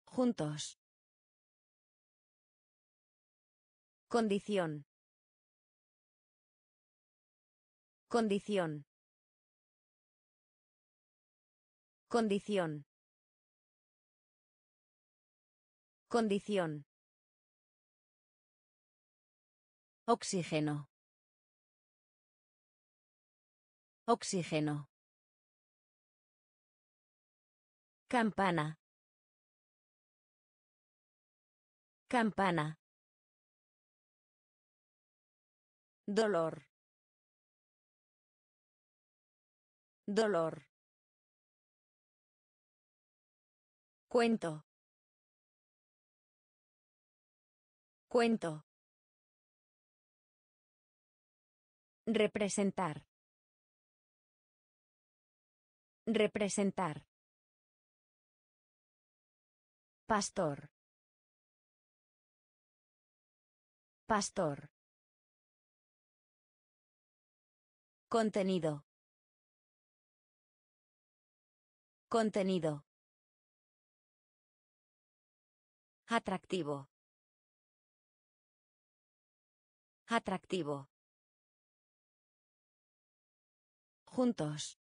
Juntos. Condición. Condición. Condición. Condición. Oxígeno. Oxígeno. Campana. Campana. Dolor. Dolor. Cuento. Cuento. Representar. Representar. Pastor. Pastor. Contenido. Contenido. Atractivo. Atractivo. Juntos.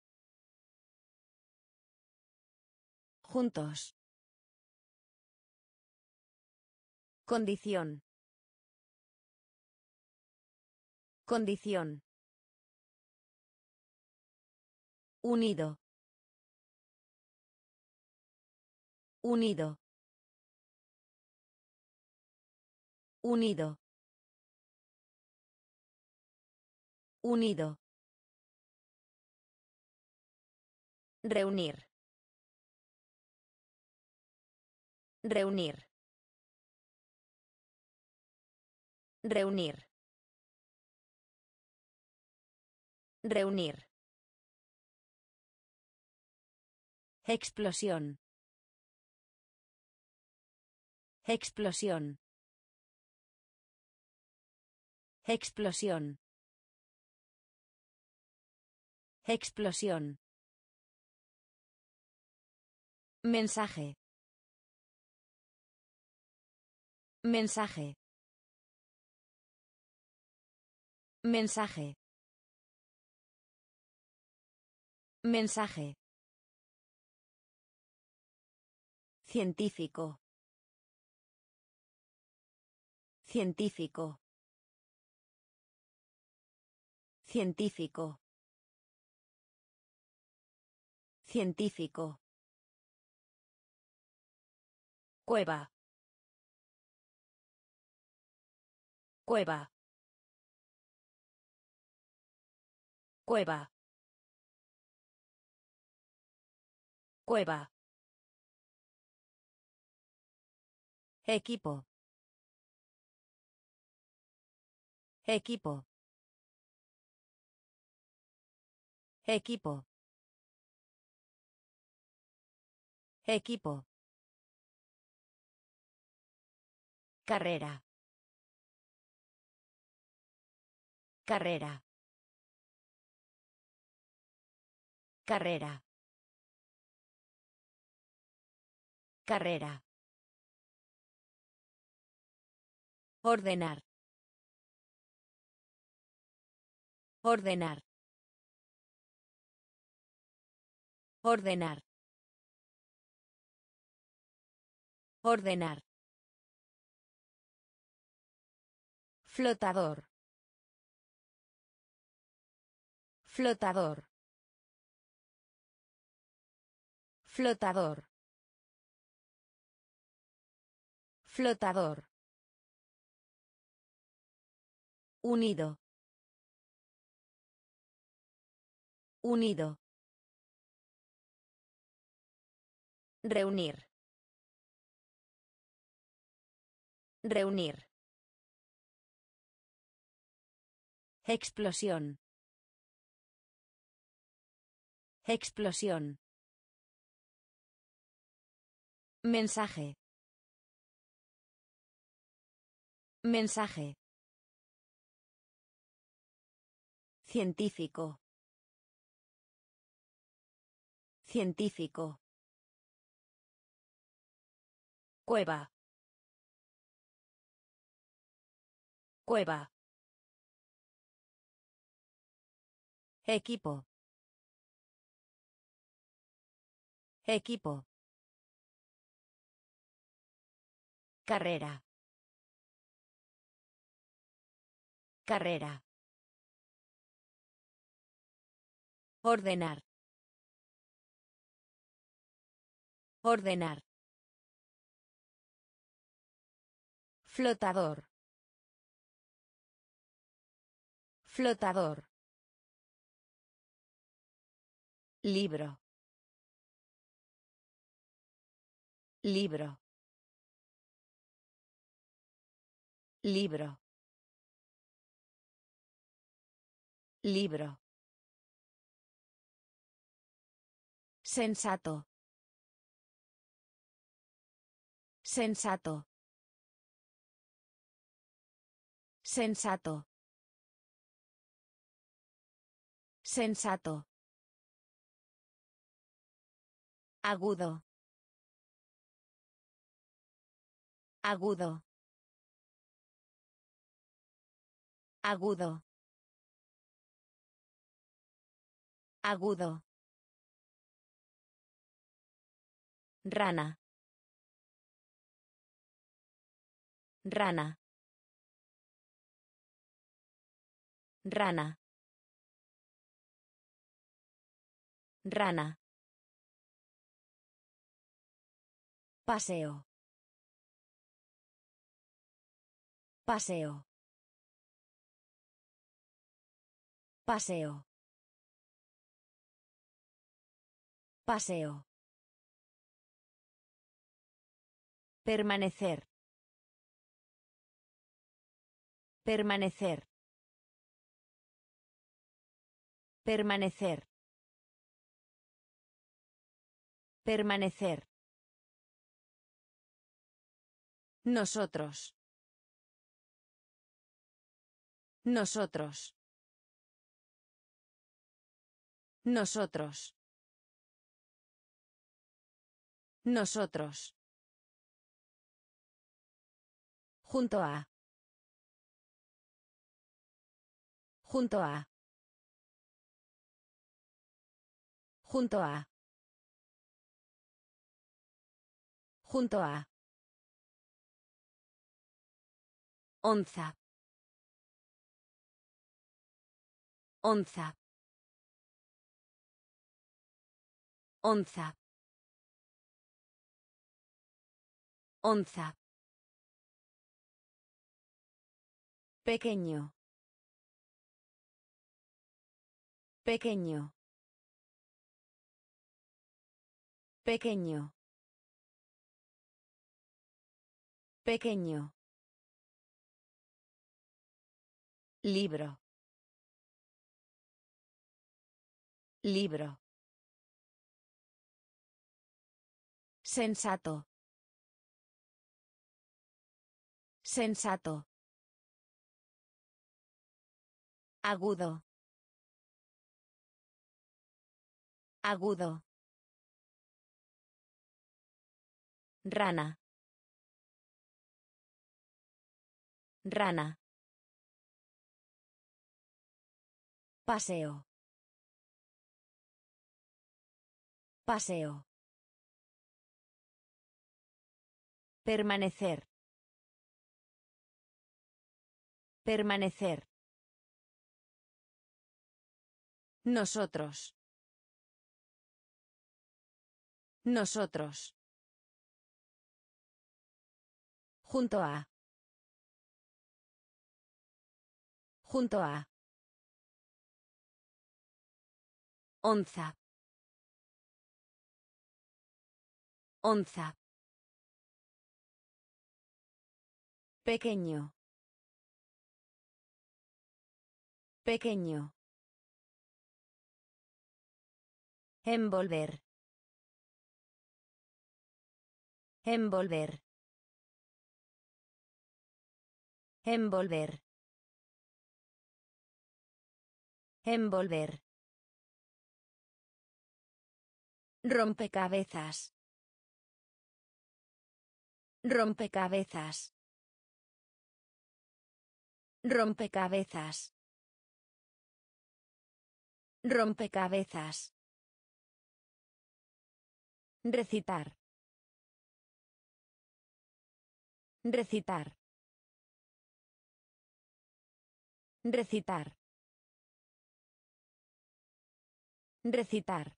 Juntos. Condición. Condición. Unido. Unido. Unido. Unido. Reunir. Reunir. Reunir. Reunir. Explosión. Explosión. Explosión. Explosión. Mensaje. Mensaje. Mensaje. Mensaje. Científico. Científico. Científico. Científico. Cueva. Cueva. Cueva. Cueva. Equipo. Equipo. Equipo. Equipo. Carrera. Carrera. Carrera. Carrera. Ordenar. Ordenar. Ordenar. Ordenar. Flotador. Flotador. Flotador. Flotador. Unido. Unido. Reunir. Reunir. Explosión. Explosión. Mensaje. Mensaje. Científico. Científico. Cueva. Cueva. Equipo. Equipo. Carrera. Carrera. Ordenar. Ordenar. Flotador. Flotador. Libro. Libro. Libro. Libro. Sensato. Sensato. Sensato. Sensato. Agudo. Agudo. Agudo. Agudo. Rana. Rana. Rana. Rana. Paseo. Paseo. Paseo. Paseo. Permanecer. Permanecer. Permanecer. Permanecer. Nosotros. Nosotros. Nosotros. Nosotros. Junto a. Junto a. Junto a. Junto a. Onza. Onza. Onza. Onza. Pequeño. Pequeño. Pequeño. Pequeño. Libro. Libro. Sensato. Sensato. Agudo. Agudo. Rana. Rana. Paseo. Paseo. Permanecer. Permanecer. Nosotros. Nosotros. Junto a. Junto a. Onza. Onza. Pequeño. Pequeño. Envolver. Envolver. Envolver. Envolver. Rompecabezas. Rompecabezas. Rompecabezas. Rompecabezas. Recitar. Recitar. Recitar. Recitar.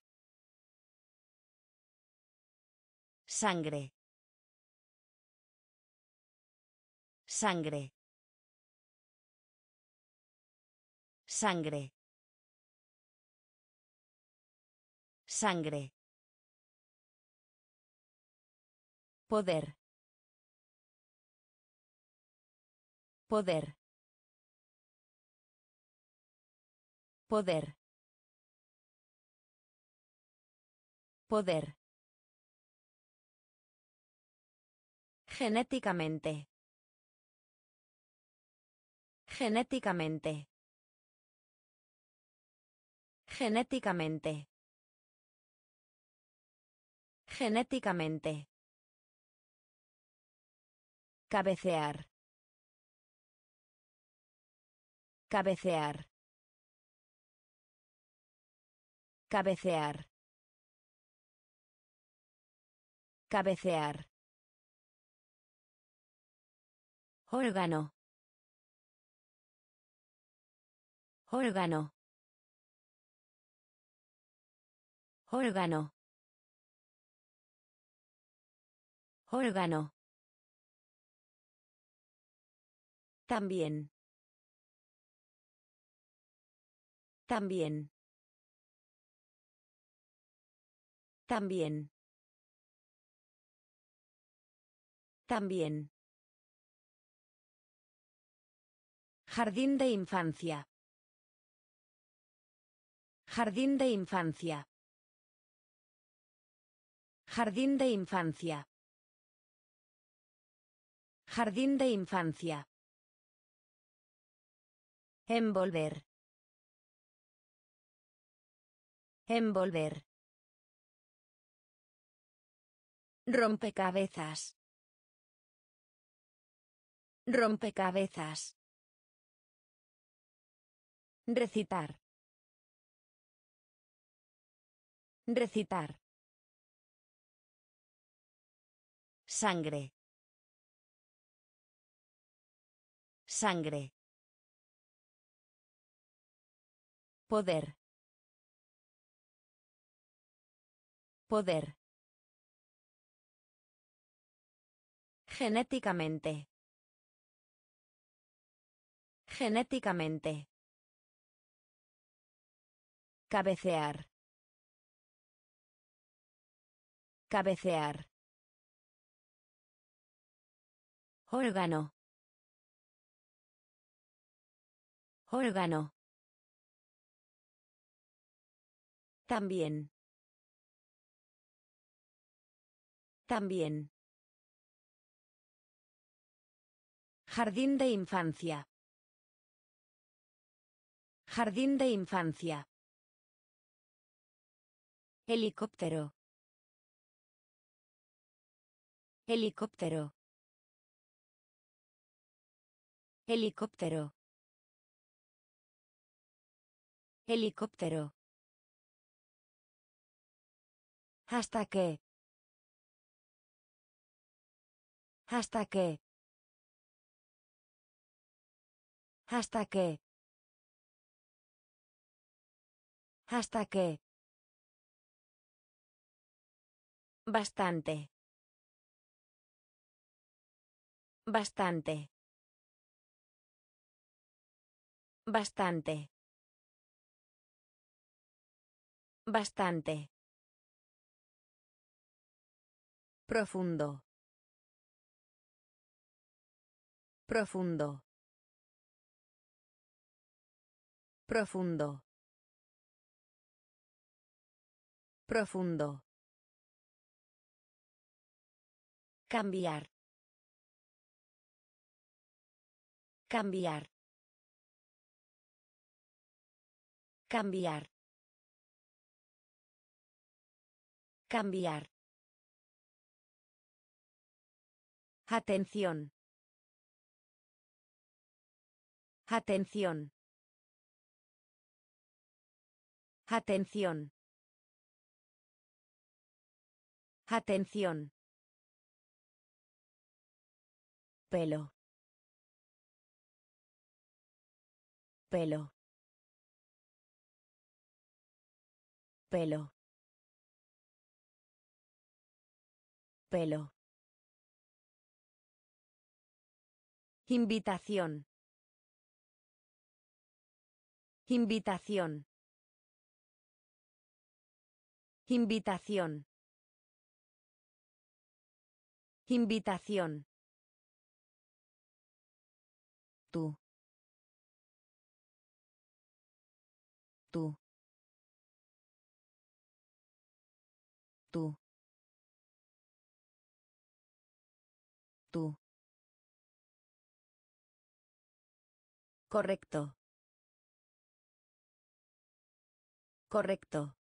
Sangre. Sangre. Sangre. Sangre. Poder. Poder. Poder. Poder. Genéticamente. Genéticamente. Genéticamente. Genéticamente. Cabecear. Cabecear. Cabecear. Cabecear. Órgano. Órgano. Órgano. Órgano. También. También. También. También. Jardín de infancia. Jardín de infancia. Jardín de infancia. Jardín de infancia. Envolver. Envolver. Rompecabezas. Rompecabezas. Recitar. Recitar. Sangre. Sangre. Poder. Poder. Genéticamente. Genéticamente. Cabecear. Cabecear. Órgano. Órgano. También. También. Jardín de infancia. Jardín de infancia. Helicóptero. Helicóptero. Helicóptero. Helicóptero. Hasta que. Hasta que. Hasta que. Hasta que. Bastante. Bastante. Bastante. Bastante. Profundo. Profundo. Profundo. Profundo. Cambiar. Cambiar. Cambiar. Cambiar. Atención. Atención. Atención. Atención. Pelo. Pelo. Pelo. Pelo. Invitación. Invitación. Invitación. Invitación. Tú. Tú. Tú. Tú. Correcto. Correcto.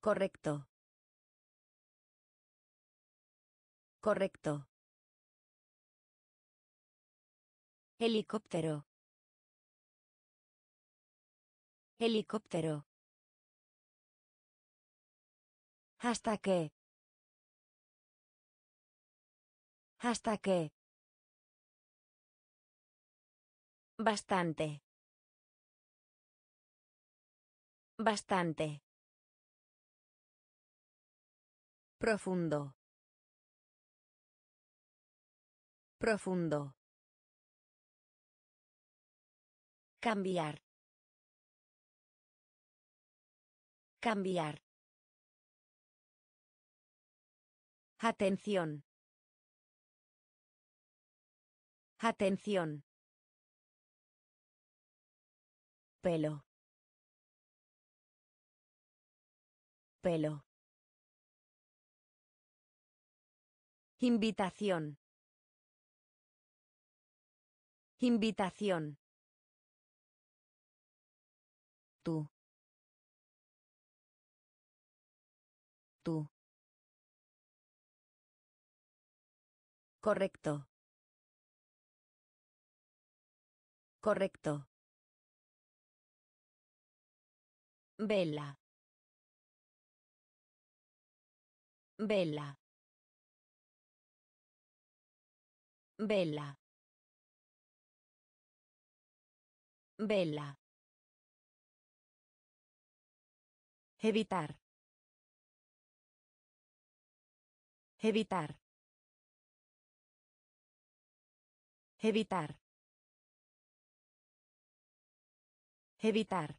Correcto. Correcto. Helicóptero. Helicóptero. Hasta que. Hasta que. Bastante. Bastante. Profundo. Profundo. Cambiar. Cambiar. Atención. Atención. Pelo. Pelo. Invitación. Invitación. Tú. Tú. Correcto. Correcto. Vela. Vela. Vela. Vela. Evitar. Evitar. Evitar. Evitar.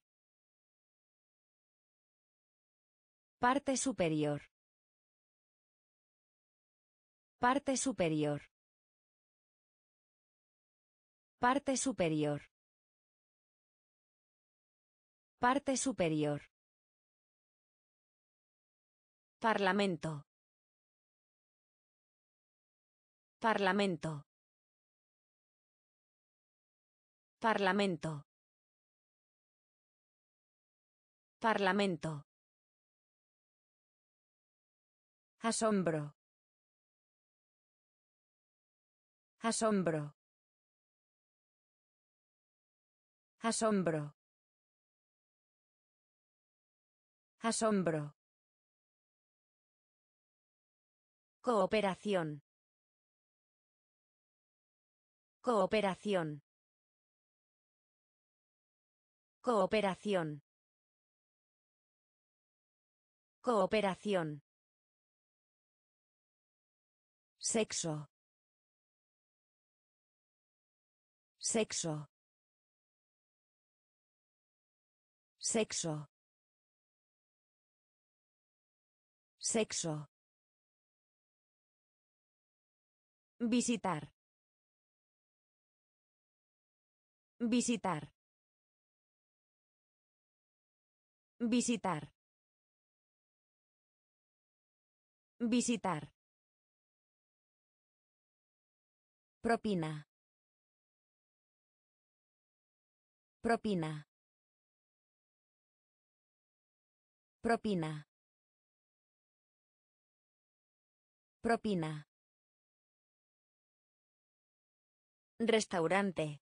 Parte superior. Parte superior. Parte superior. Parte superior. Parlamento. Parlamento. Parlamento. Parlamento. Asombro. Asombro. Asombro. Asombro. Cooperación. Cooperación. Cooperación. Cooperación. Sexo. Sexo. Sexo. Sexo. Visitar. Visitar. Visitar. Visitar. Propina. Propina. Propina. Propina. Restaurante.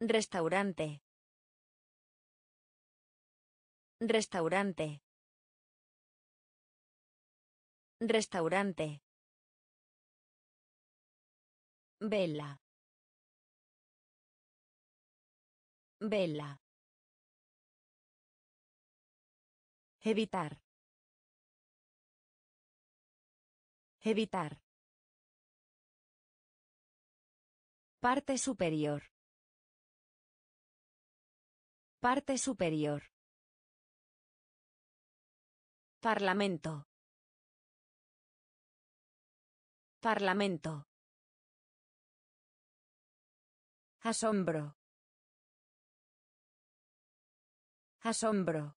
Restaurante. Restaurante. Restaurante. Vela. Vela. Evitar. Evitar. Parte superior. Parte superior. Parlamento. Parlamento. Asombro. Asombro.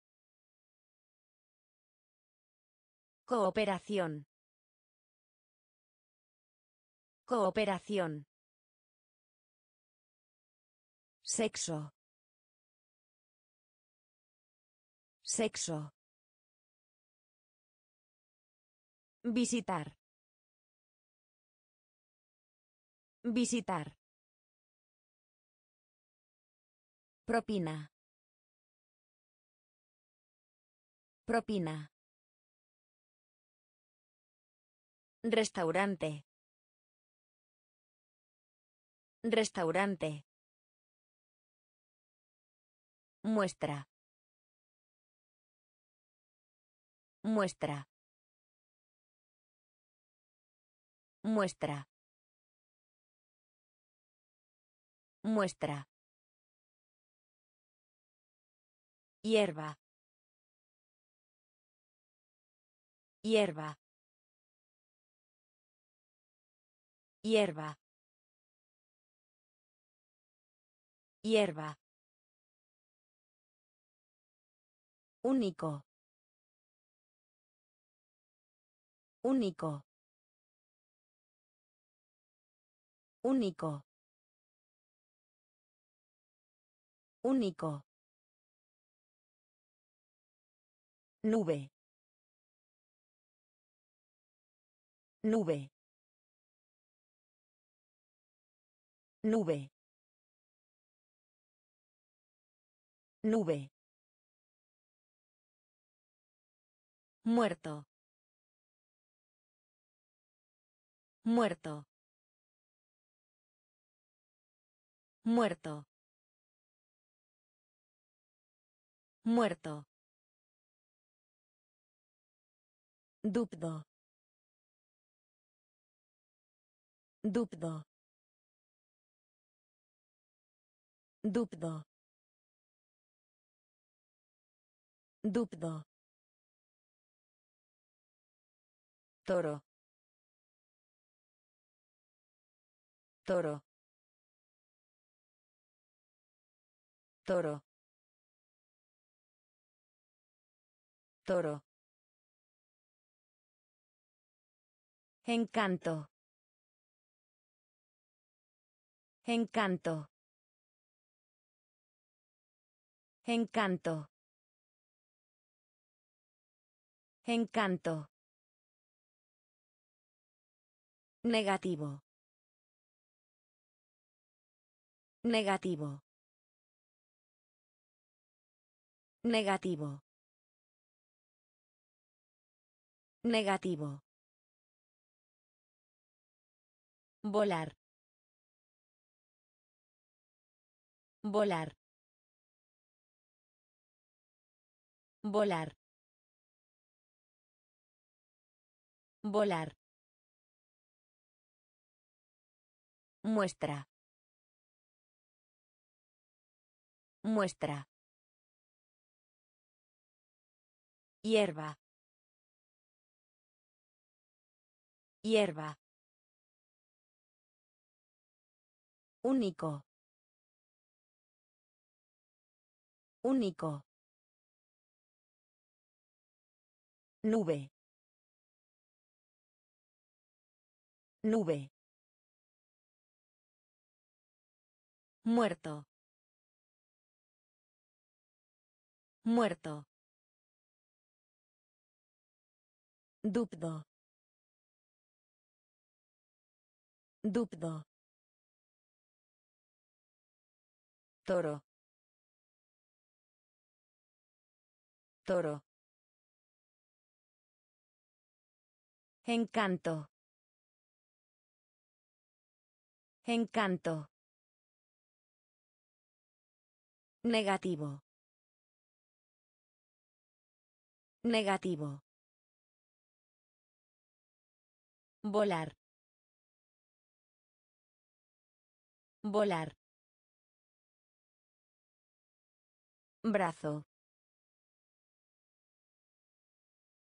Cooperación. Cooperación. Sexo. Sexo. Visitar. Visitar. Propina. Propina. Restaurante. Restaurante. Muestra. Muestra. Muestra. Muestra. Hierba. Hierba. Hierba. Hierba. Único. Único. Único. Único. Nube. Nube. Nube. Nube. Muerto. Muerto. Muerto. Muerto. Dubdo. Dubdo. Dubdo. Dubdo. Toro. Toro. Toro. Toro. Encanto. Encanto. Encanto. Encanto. Negativo. Negativo. Negativo. Negativo. Volar. Volar. Volar. Volar. Muestra. Muestra. Hierba. Hierba. Único. Único. Nube. Nube. Muerto. Muerto. Dubdo. Dubdo. Toro. Toro. Encanto. Encanto. Negativo. Negativo. Volar. Volar. Brazo.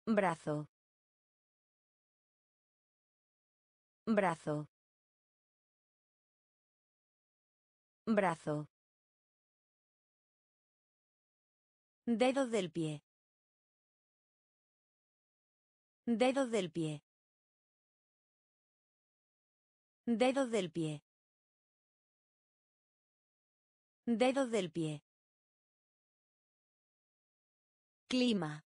Brazo. Brazo. Brazo. Dedo del pie. Dedo del pie. Dedo del pie. Dedo del pie. Clima.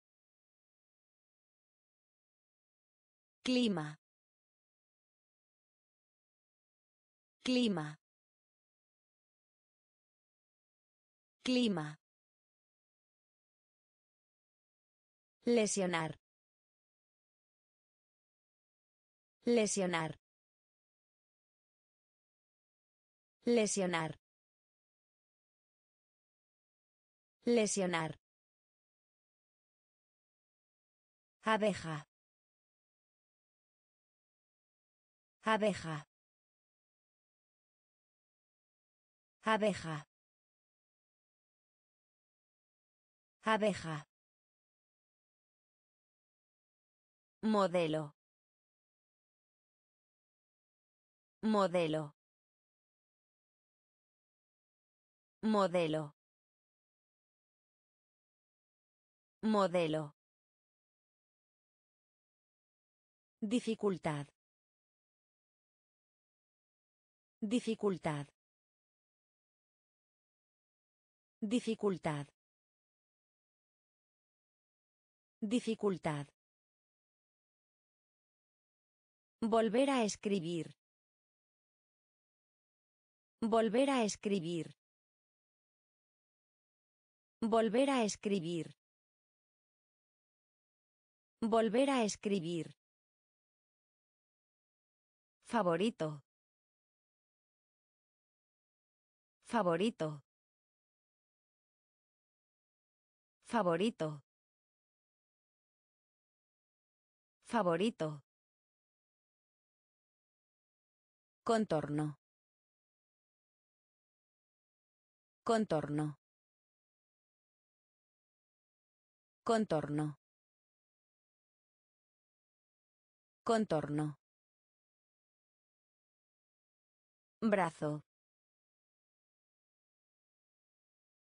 Clima. Clima. Clima. Lesionar. Lesionar. Lesionar. Lesionar. Abeja. Abeja. Abeja. Abeja. Modelo. Modelo. Modelo. Modelo. Dificultad. Dificultad. Dificultad. Dificultad. Volver a escribir. Volver a escribir. Volver a escribir. Volver a escribir. Favorito. Favorito. Favorito. Favorito. Contorno. Contorno. Contorno. Contorno. Brazo.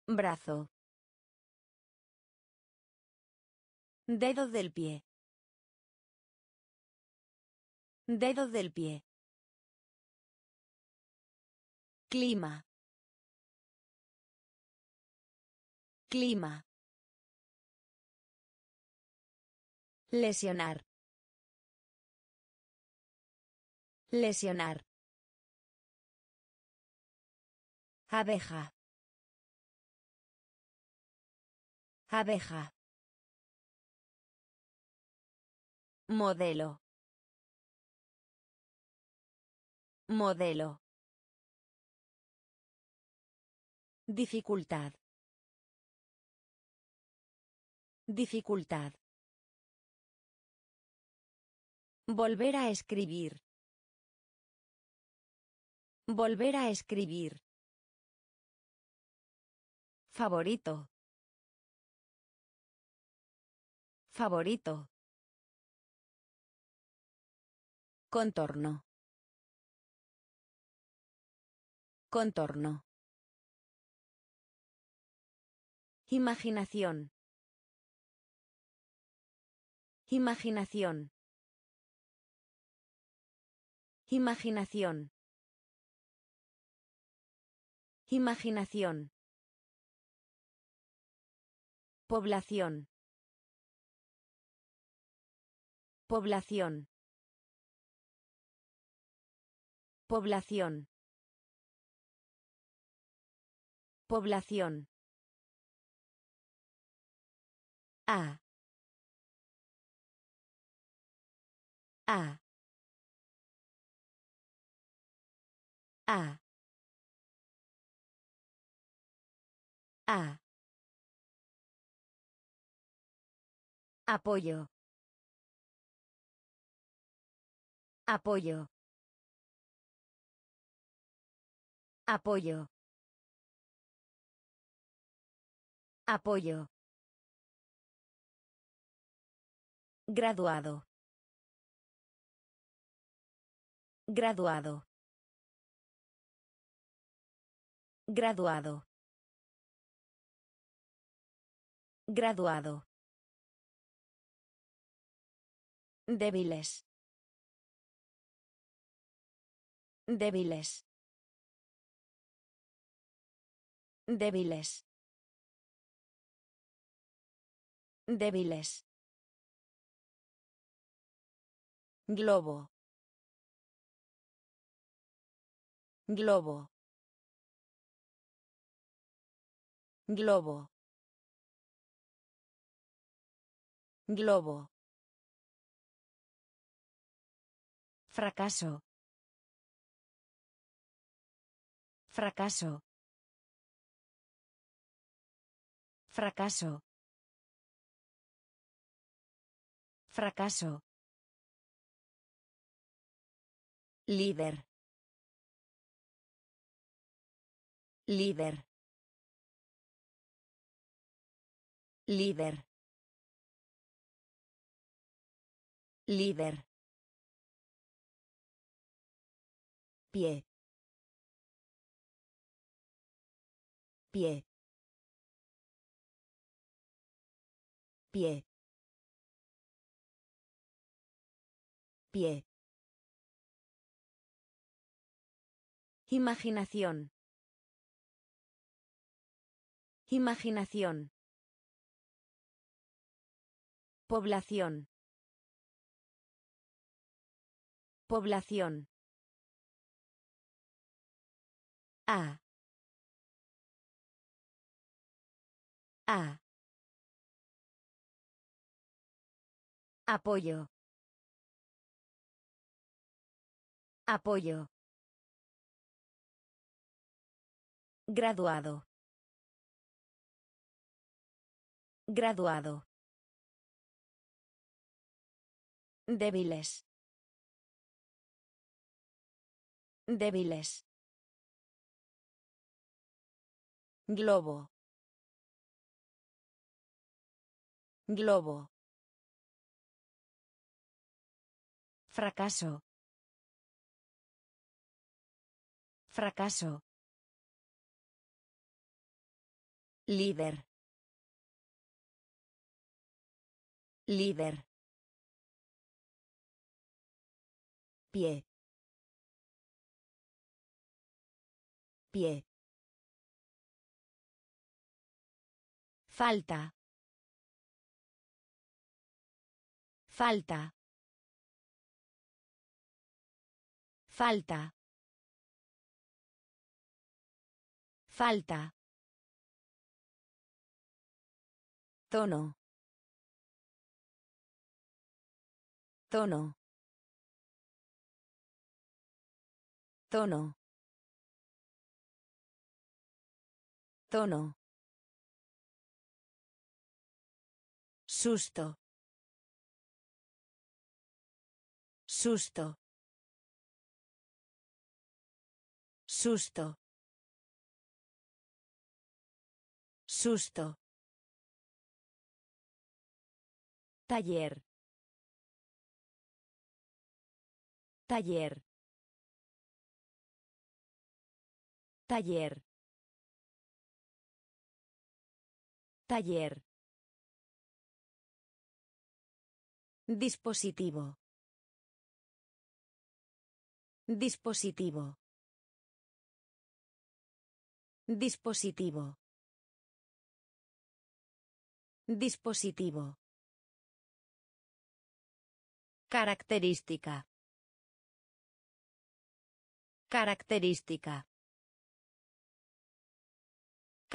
Brazo. Dedo del pie. Dedo del pie. Clima. Clima. Lesionar. Lesionar. Abeja. Abeja. Modelo. Modelo. Dificultad. Dificultad. Volver a escribir. Volver a escribir. Favorito. Favorito. Contorno. Contorno. Imaginación. Imaginación. Imaginación. Imaginación. Población. Población. Población. Población. A. A. A. A. Apoyo. Apoyo. Apoyo. Apoyo. Graduado. Graduado. Graduado. Graduado. Débiles. Débiles. Débiles. Débiles. Globo. Globo. Globo. Globo. Fracaso. Fracaso. Fracaso. Fracaso. Líder. Líder. Líder. Líder. Pie. Pie. Pie. Pie. Imaginación. Imaginación. Población. Población. A. A. Apoyo. Apoyo. Graduado. Graduado. Débiles. Débiles. Globo. Globo. Fracaso. Fracaso. Líder. Líder. Pie. Pie. Falta. Falta. Falta. Falta. Tono. Tono. Tono. Tono. Susto. Susto. Susto. Susto. Taller. Taller. Taller. Taller. Dispositivo. Dispositivo. Dispositivo. Dispositivo. Característica. Característica.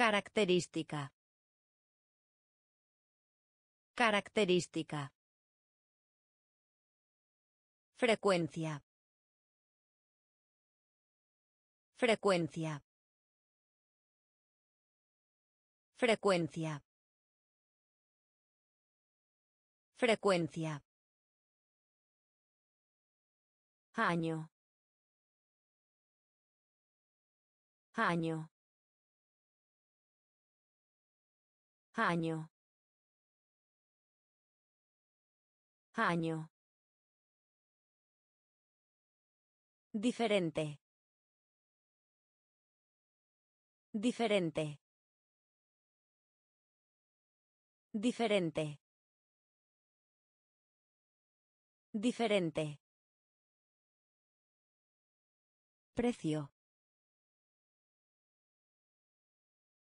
Característica. Característica. Frecuencia. Frecuencia. Frecuencia. Frecuencia. Año. Año. Año. Año. Diferente. Diferente. Diferente. Diferente. Precio.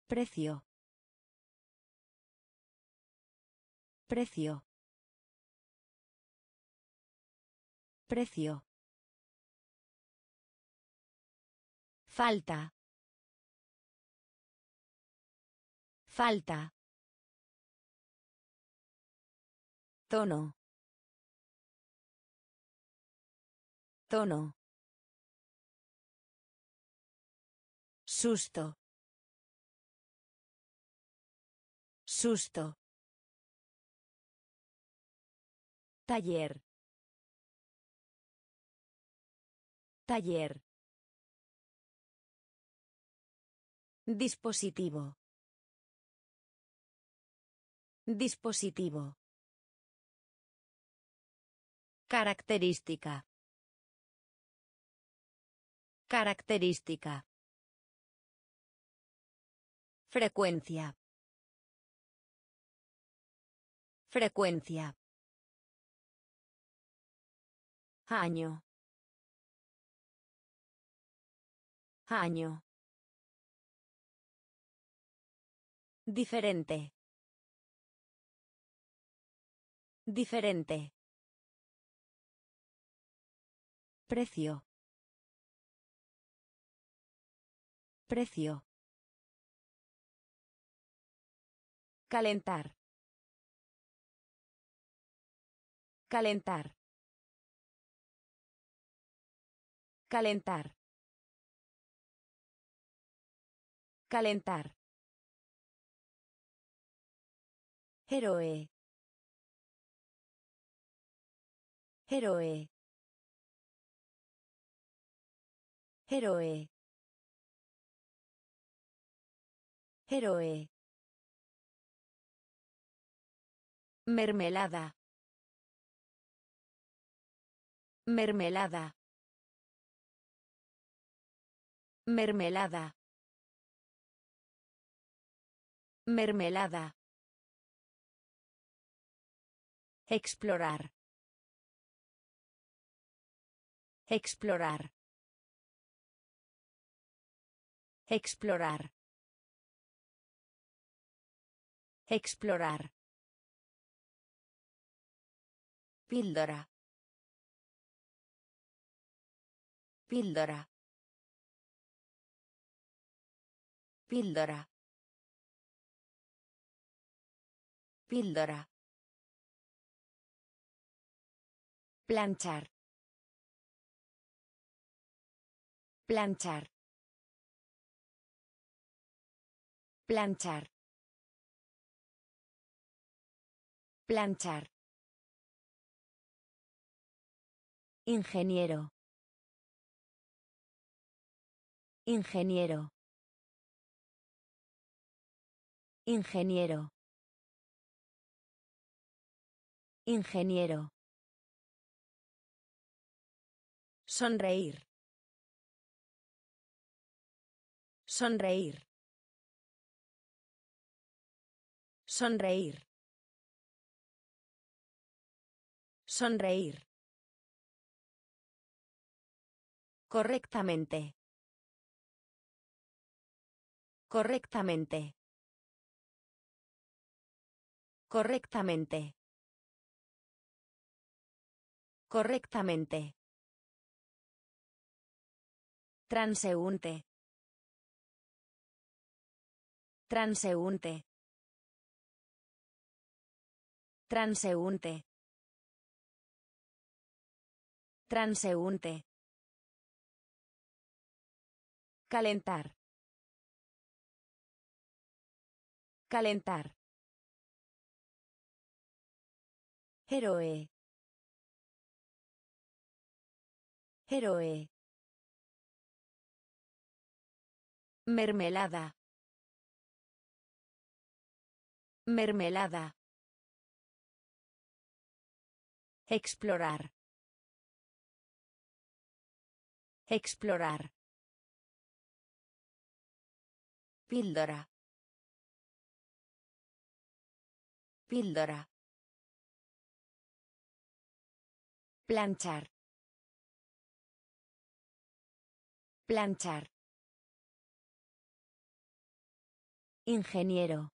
Precio. Precio. Precio. Falta. Falta. Tono. Tono. Susto. Susto. Taller. Dispositivo. Dispositivo. Característica. Característica. Frecuencia. Frecuencia. Año. Año. Diferente. Diferente. Precio. Precio. Calentar. Calentar. Calentar. Calentar. Héroe. Héroe. Héroe. Héroe. Mermelada. Mermelada. Mermelada. Mermelada. Explorar. Explorar. Explorar. Explorar. Píldora. Píldora. Píldora. Píldora. Planchar. Planchar. Planchar. Planchar. Ingeniero. Ingeniero. Ingeniero. Ingeniero. Sonreír. Sonreír. Sonreír. Sonreír. Correctamente. Correctamente. Correctamente. Correctamente. Transeúnte. Transeúnte. Transeúnte. Transeúnte. Calentar. Calentar. Héroe. Héroe. Mermelada. Mermelada. Explorar. Explorar. Píldora. Píldora. Planchar. Planchar. Ingeniero.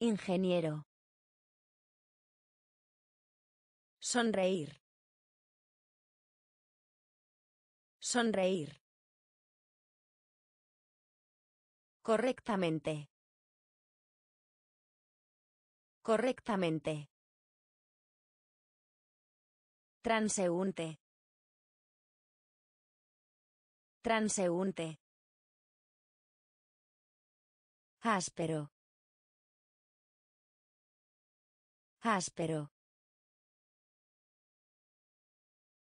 Ingeniero. Sonreír. Sonreír. Correctamente. Correctamente. Transeúnte. Transeúnte. Áspero. Áspero.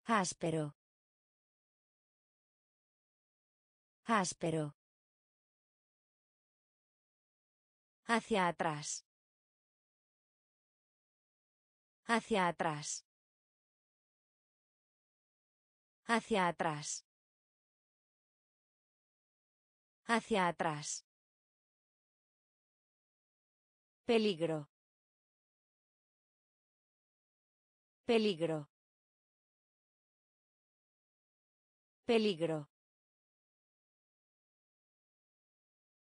Áspero. Áspero. Hacia atrás. Hacia atrás. Hacia atrás. Hacia atrás. Peligro. Peligro. Peligro.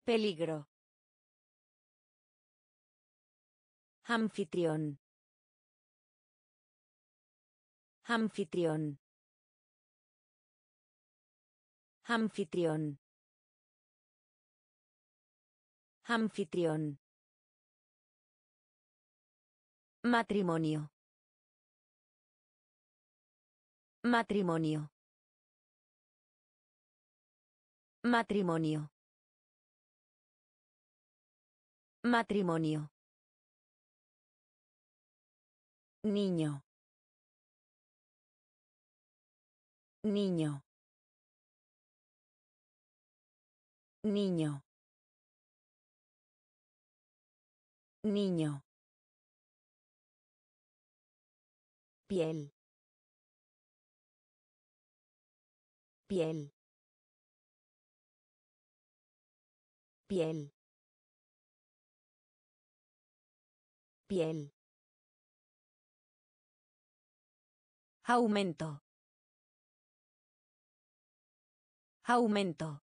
Peligro. Anfitrión. Anfitrión. Anfitrión. Anfitrión. Matrimonio. Matrimonio. Matrimonio. Matrimonio. Niño. Niño. Niño. Niño. Piel. Piel. Piel. Piel. Aumento. Aumento.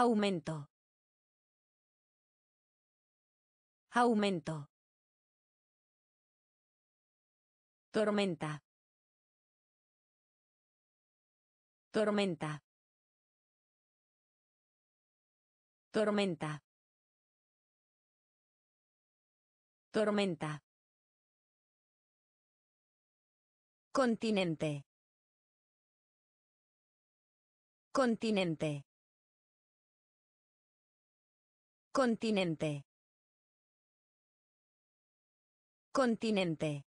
Aumento. Aumento. Tormenta. Tormenta. Tormenta. Tormenta. Continente. Continente. Continente. Continente.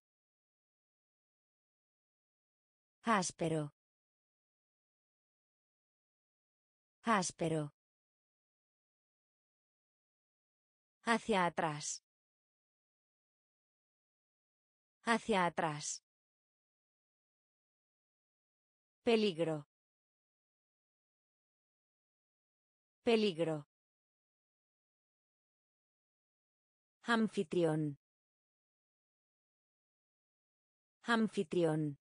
Áspero. Áspero. Hacia atrás. Hacia atrás. Peligro. Peligro. Anfitrión. Anfitrión.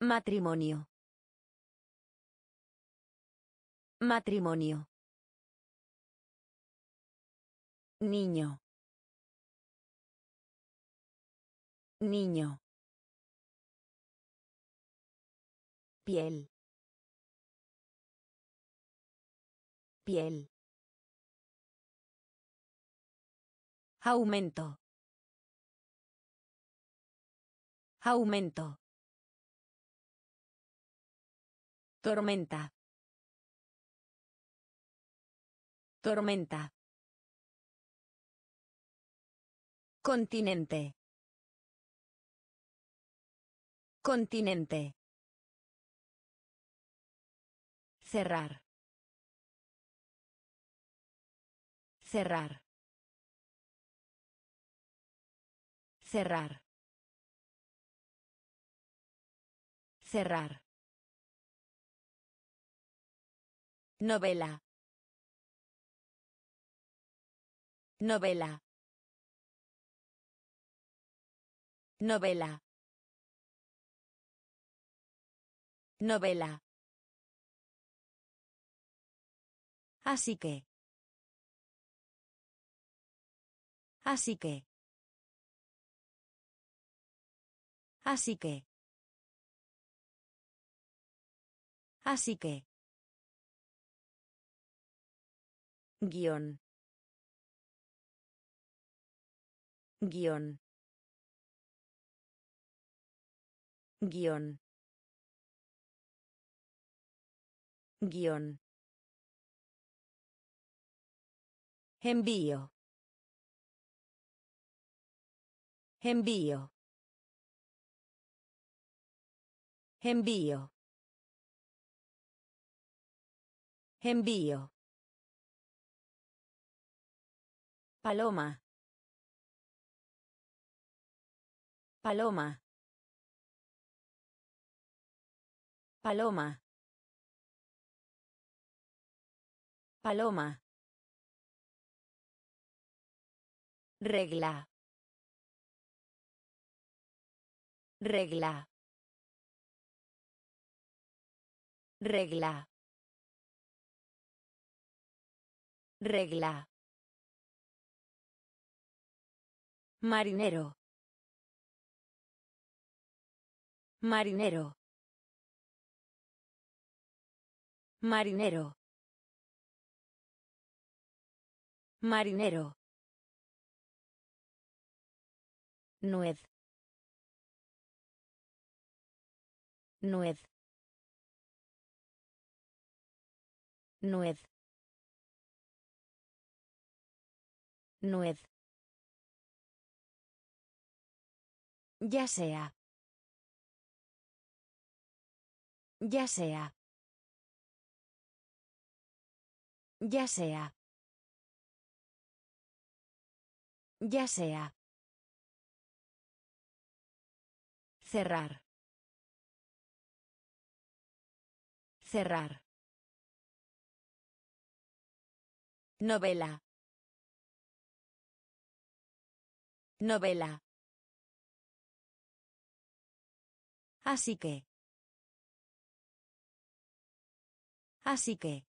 Matrimonio. Matrimonio. Niño. Niño. Piel. Piel. Aumento. Aumento. Tormenta. Tormenta. Continente. Continente. Cerrar. Cerrar. Cerrar. Cerrar. Novela. Novela. Novela. Novela. Así que. Así que. Así que. Así que. Guión. Guión. Guión. Guión. Envío. Envío. Envío. Envío. Paloma. Paloma. Paloma. Paloma. Regla. Regla. Regla. Regla. Marinero. Marinero. Marinero. Marinero. Nuez. Nuez. Nuez. Nuez. Ya sea. Ya sea. Ya sea. Ya sea. Cerrar. Cerrar. Novela. Novela. Así que. Así que.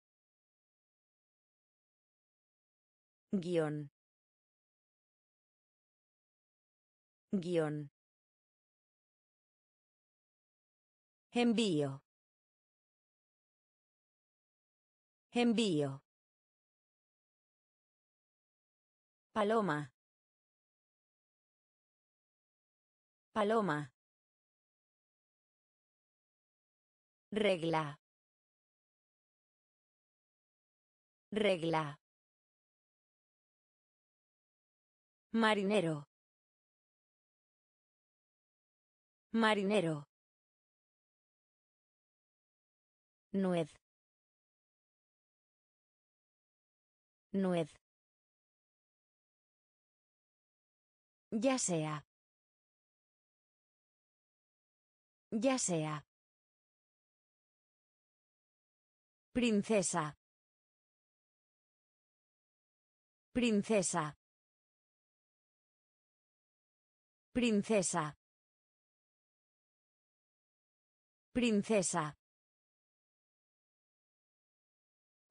Guión. Guión. Envío. Envío. Paloma. Paloma. Regla. Regla. Marinero. Marinero. Nuez. Nuez. Ya sea. Ya sea. Princesa. Princesa. Princesa. Princesa.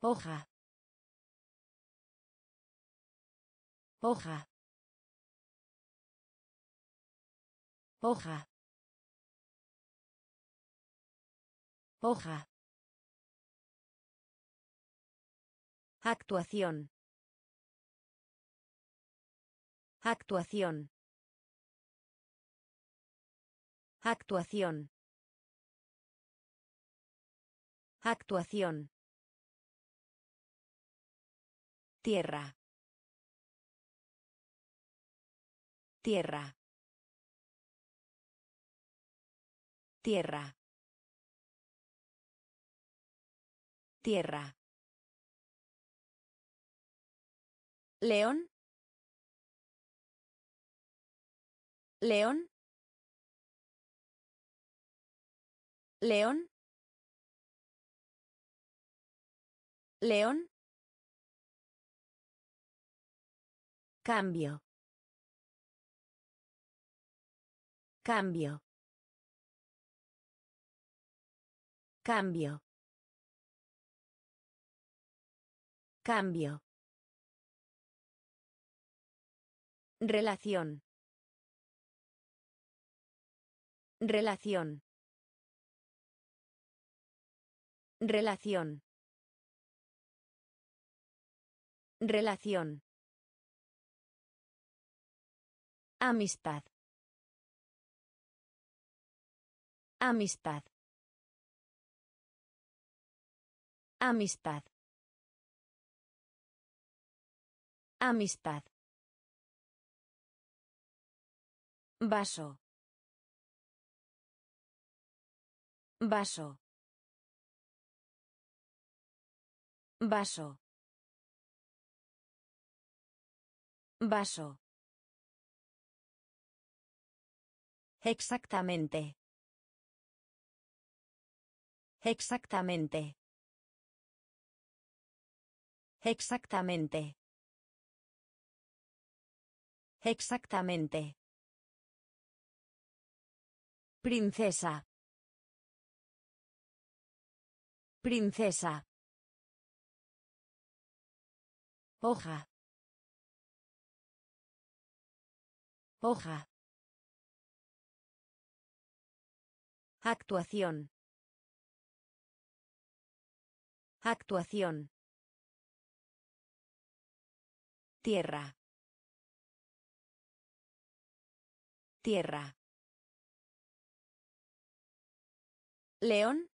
Hoja. Hoja. Hoja. Hoja. Actuación. Actuación. Actuación. Actuación. Tierra. Tierra. Tierra. Tierra. León. León. León. León. Cambio. Cambio. Cambio. Cambio. Relación. Relación. Relación. Relación. Amistad. Amistad. Amistad. Amistad. Vaso. Vaso. Vaso. Vaso. Exactamente. Exactamente. Exactamente. Exactamente. Princesa. Princesa. Hoja. Hoja. Actuación. Actuación. Tierra. Tierra. León.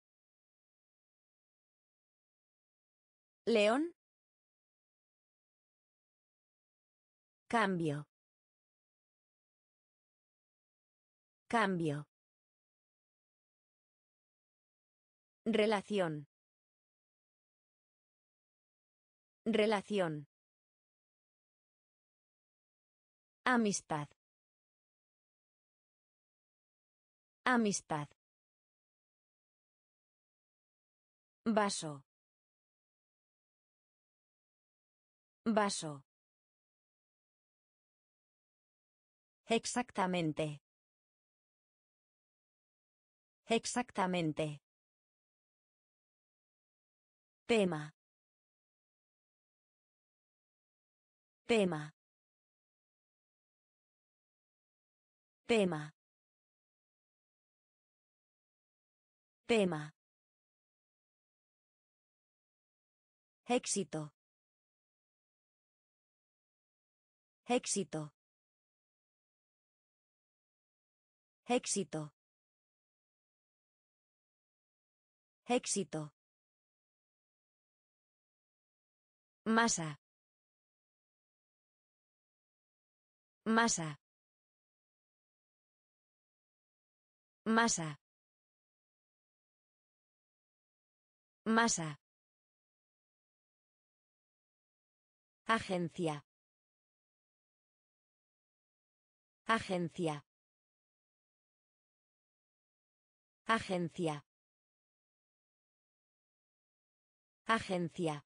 León. Cambio. Cambio. Relación. Relación. Amistad. Amistad. Vaso. Vaso. Exactamente. Exactamente. Tema. Tema. Tema. Tema. Éxito. Éxito. Éxito. Éxito. Masa. Masa. Masa. Masa. Agencia. Agencia. Agencia. Agencia.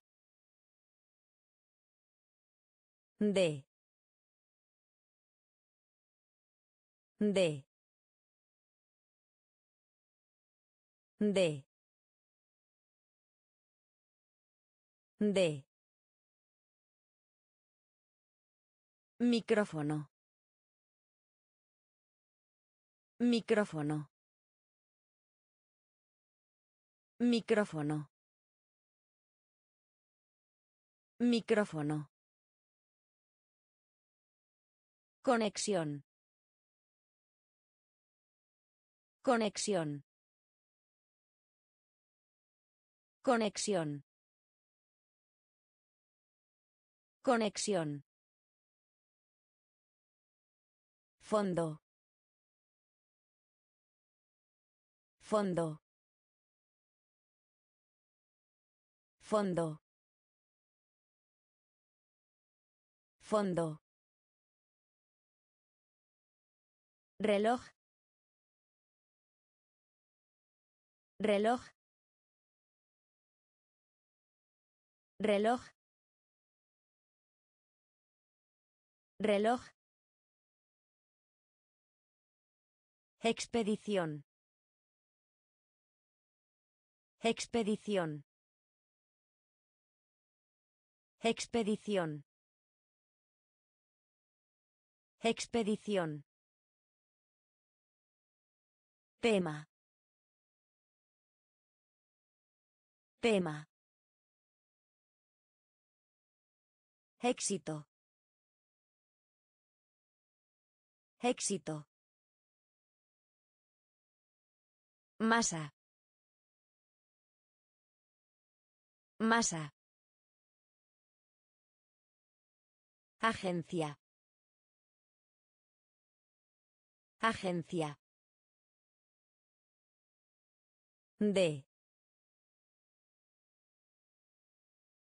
De. De. De. De. Micrófono. Micrófono. Micrófono. Micrófono. Conexión. Conexión. Conexión. Conexión. Fondo. Fondo. Fondo. Fondo. Reloj. Reloj. Reloj. Reloj. Expedición. Expedición. Expedición. Expedición. Tema. Éxito. Éxito. Masa. Masa. Agencia. Agencia. De.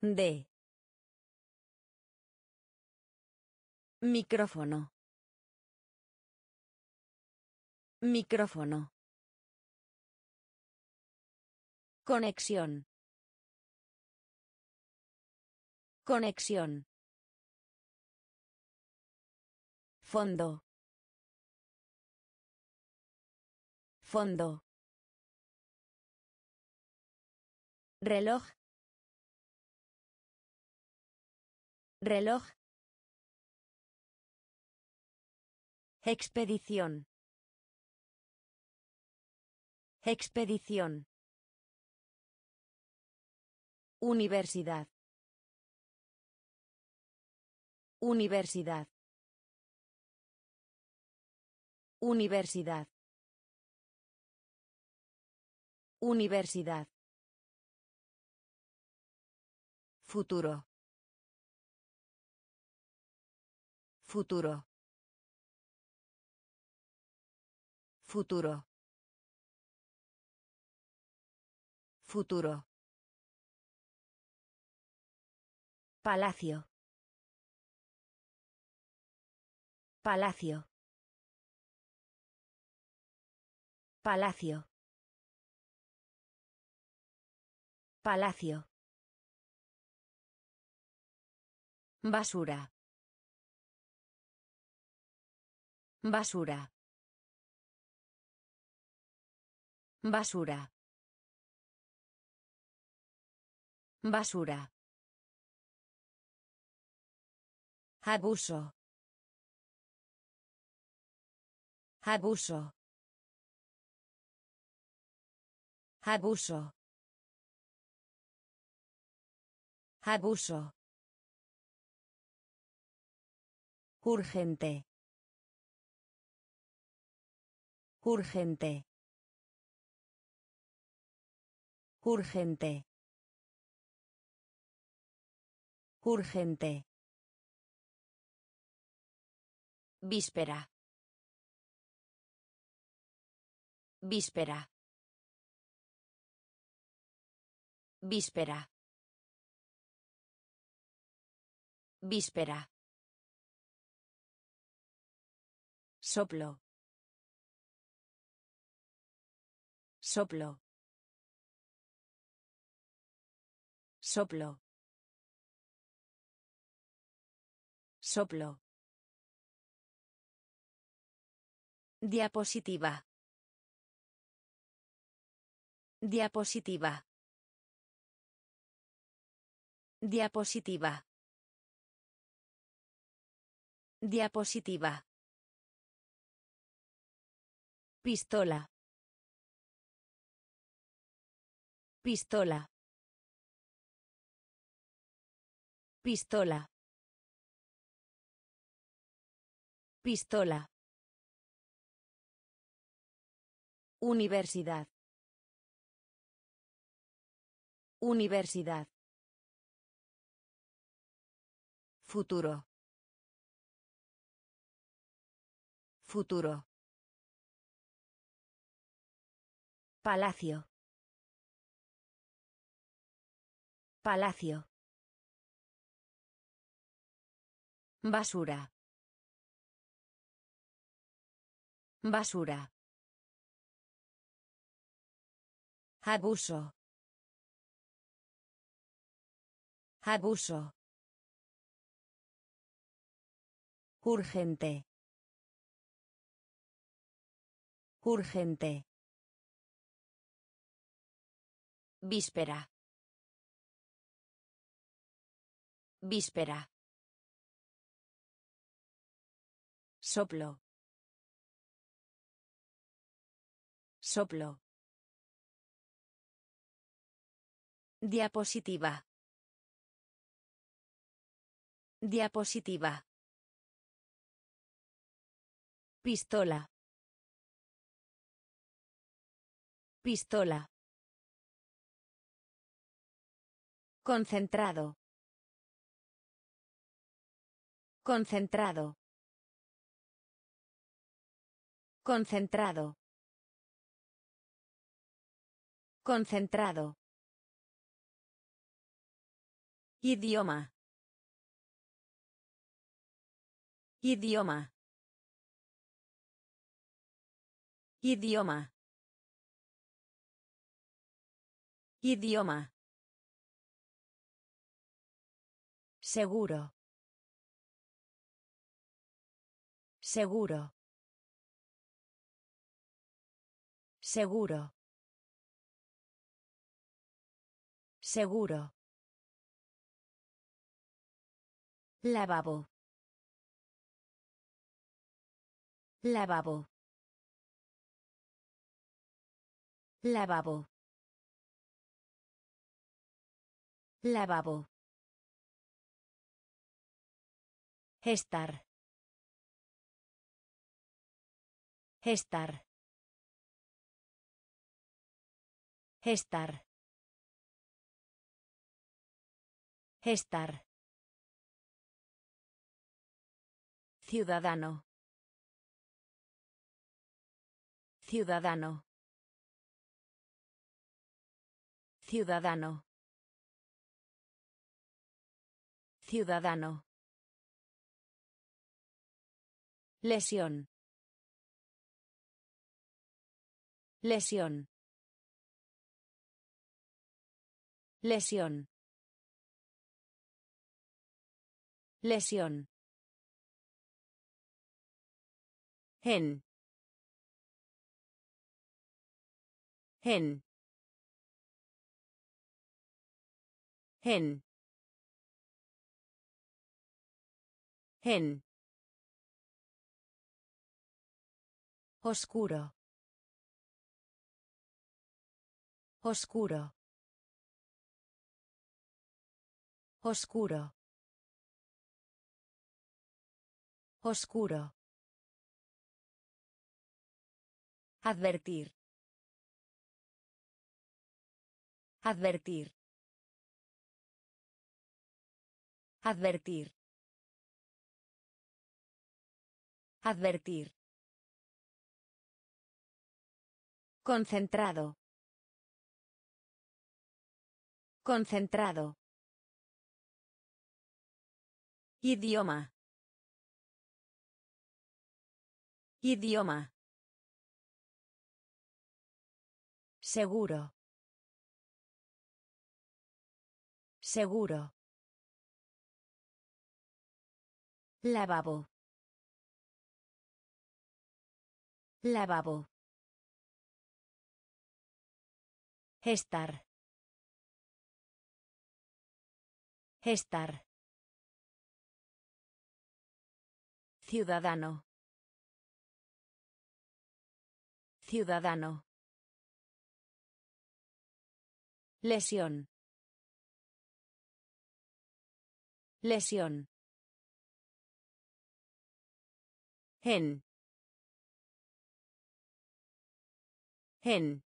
De. Micrófono. Micrófono. Conexión. Conexión. Fondo. Fondo. Reloj. Reloj. Expedición. Expedición. Universidad. Universidad. Universidad. Universidad. Futuro. Futuro. Futuro. Futuro. Palacio. Palacio. Palacio. Palacio. Basura. Basura. Basura. Basura. Abuso. Abuso. Abuso. Abuso. Urgente. Urgente. Urgente. Urgente. Víspera. Víspera. Víspera. Víspera. Soplo. Soplo. Soplo. Soplo. Diapositiva. Diapositiva. Diapositiva. Diapositiva. Pistola. Pistola. Pistola. Pistola. Universidad. Universidad. Futuro. Futuro. Palacio. Palacio. Basura. Basura. Abuso. Abuso. Urgente. Urgente. Víspera. Víspera. Soplo. Soplo. Diapositiva. Diapositiva. Pistola. Pistola. Concentrado. Concentrado. Concentrado. Concentrado. Idioma. Idioma. Idioma. Idioma. Seguro. Seguro. Seguro. Seguro. Lavabo. Lavabo. Lavabo. Lavabo. Estar. Estar. Estar. Estar. Ciudadano. Ciudadano. Ciudadano. Ciudadano. Lesión. Lesión. Lesión. Lesión. En. En. En. En. Oscuro. Oscuro. Oscuro. Oscuro. Advertir. Advertir. Advertir. Advertir. Concentrado. Concentrado. Idioma. Idioma. Seguro. Seguro. Lavabo. Lavabo. Estar. Estar. Ciudadano. Ciudadano. Lesión. Lesión. En. En.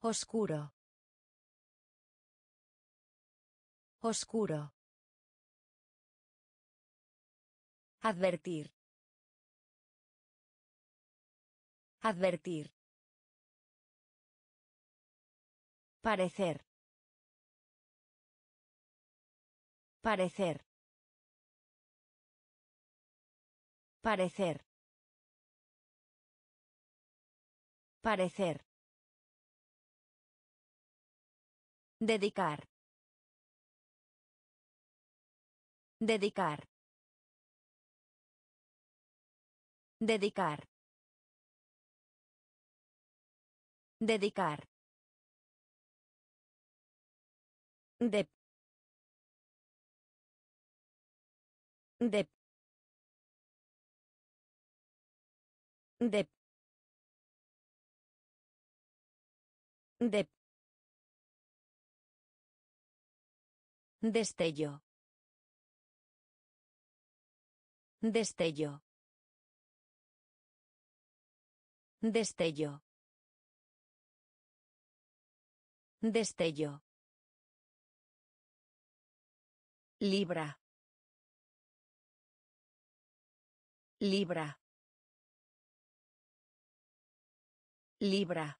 Oscuro. Oscuro. Advertir. Advertir. Parecer. Parecer. Parecer. Parecer. Dedicar. Dedicar. Dedicar. Dedicar. De. De. De. De. Destello. Destello. Destello. Destello. Libra. Libra. Libra.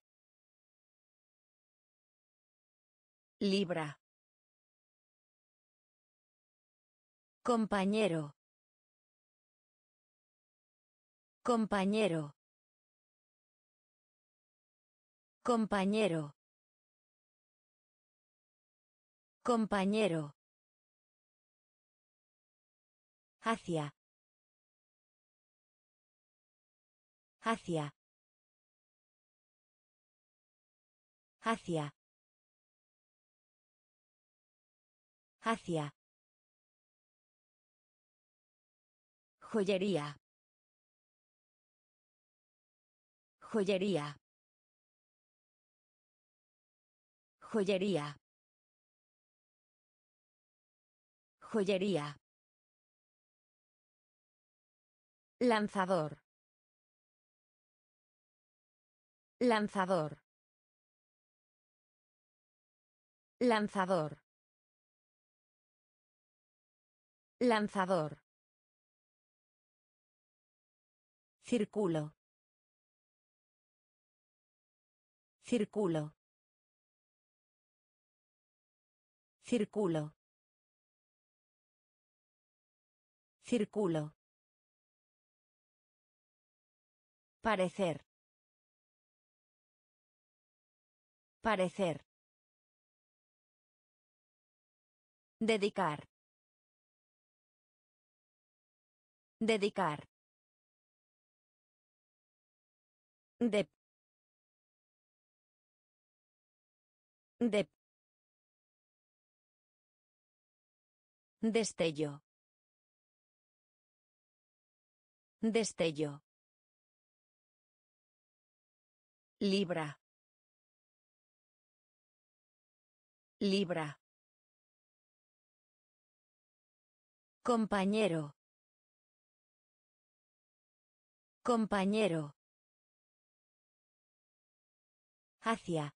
Libra. Compañero. Compañero. Compañero. Compañero. Hacia. Hacia. Hacia. Hacia. Joyería. Joyería. Joyería. Joyería. Lanzador. Lanzador. Lanzador. Lanzador. Círculo. Círculo. Círculo. Círculo. Parecer. Parecer. Dedicar. Dedicar. De. De. Destello. Destello. Libra. Libra. Compañero. Compañero. Hacia.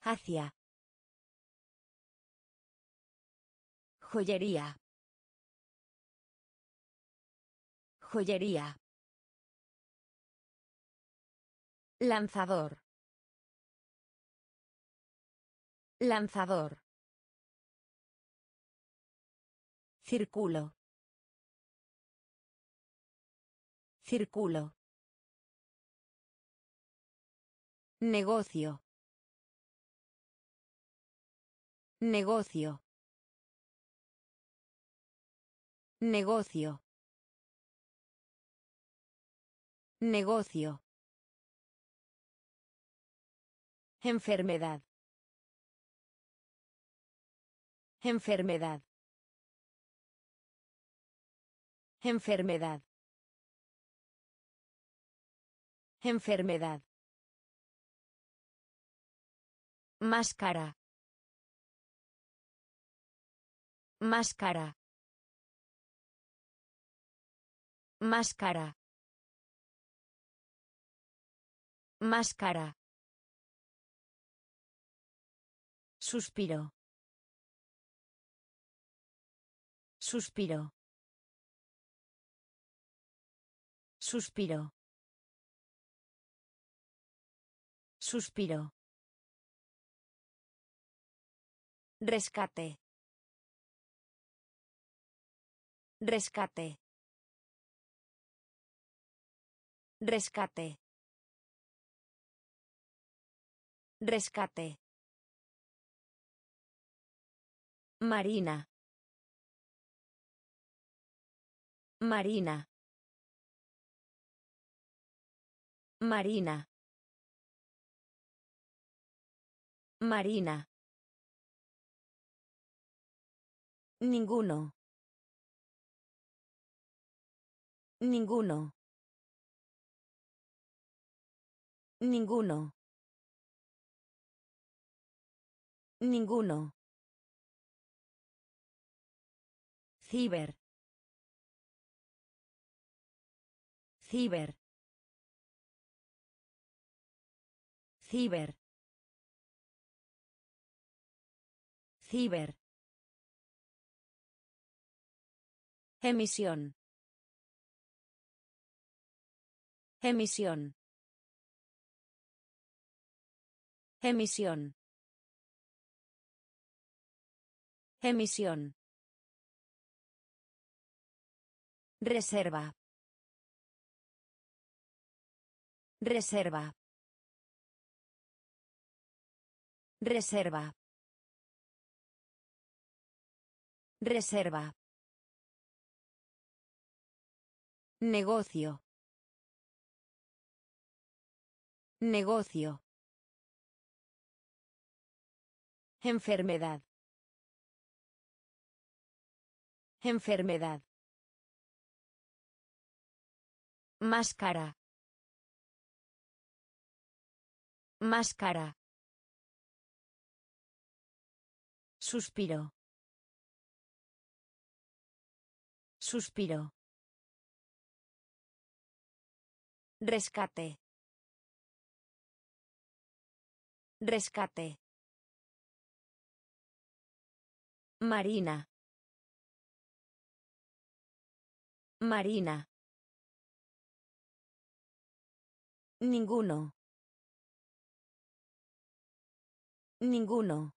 Hacia. Joyería. Joyería. Lanzador. Lanzador. Círculo. Círculo. Negocio. Negocio. Negocio. Negocio. Enfermedad. Enfermedad. Enfermedad. Enfermedad. Máscara. Máscara. Máscara. Máscara. Suspiro. Suspiro. Suspiro. Suspiro. Rescate. Rescate. Rescate. Rescate. Marina. Marina. Marina. Marina. Ninguno. Ninguno. Ninguno. Ninguno. Ciber. Ciber. Ciber. Ciber. Emisión. Emisión. Emisión. Emisión. Reserva. Reserva. Reserva. Reserva. Negocio. Negocio. Enfermedad. Enfermedad. Máscara. Máscara. Suspiro. Suspiro. Rescate. Rescate. Marina. Marina. Ninguno. Ninguno.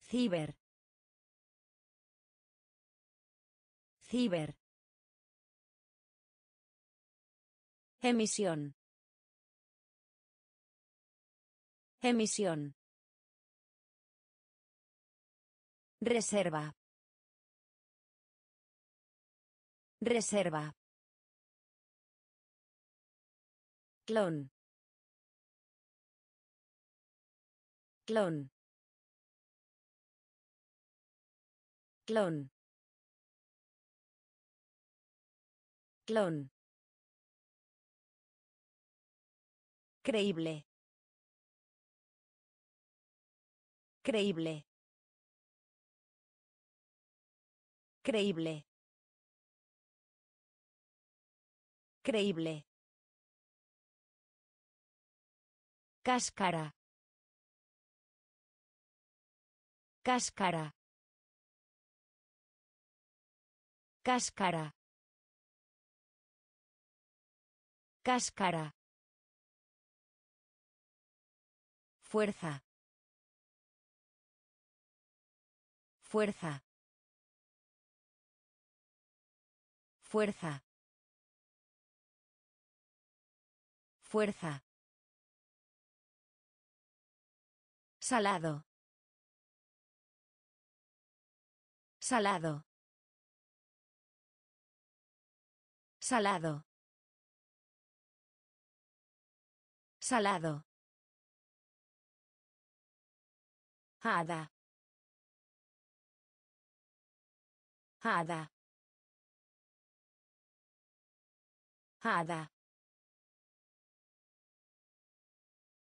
Ciber. Ciber. Emisión. Emisión. Reserva. Reserva. Clon. Clon. Clon. Clon. Creíble. Creíble. Creíble. Creíble. Cáscara. Cáscara. Cáscara. Cáscara. Fuerza. Fuerza. Fuerza. Fuerza. Salado. Salado. Salado. Salado. Hada. Hada. Hada.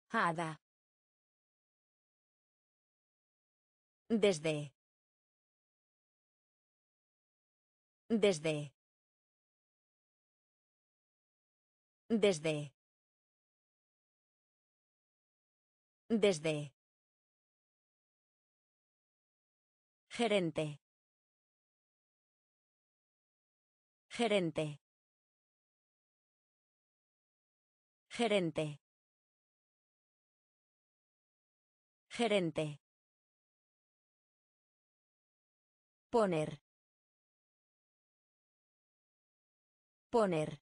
Hada. Desde. Desde. Desde. Desde. Gerente. Gerente. Gerente. Gerente. Poner. Poner.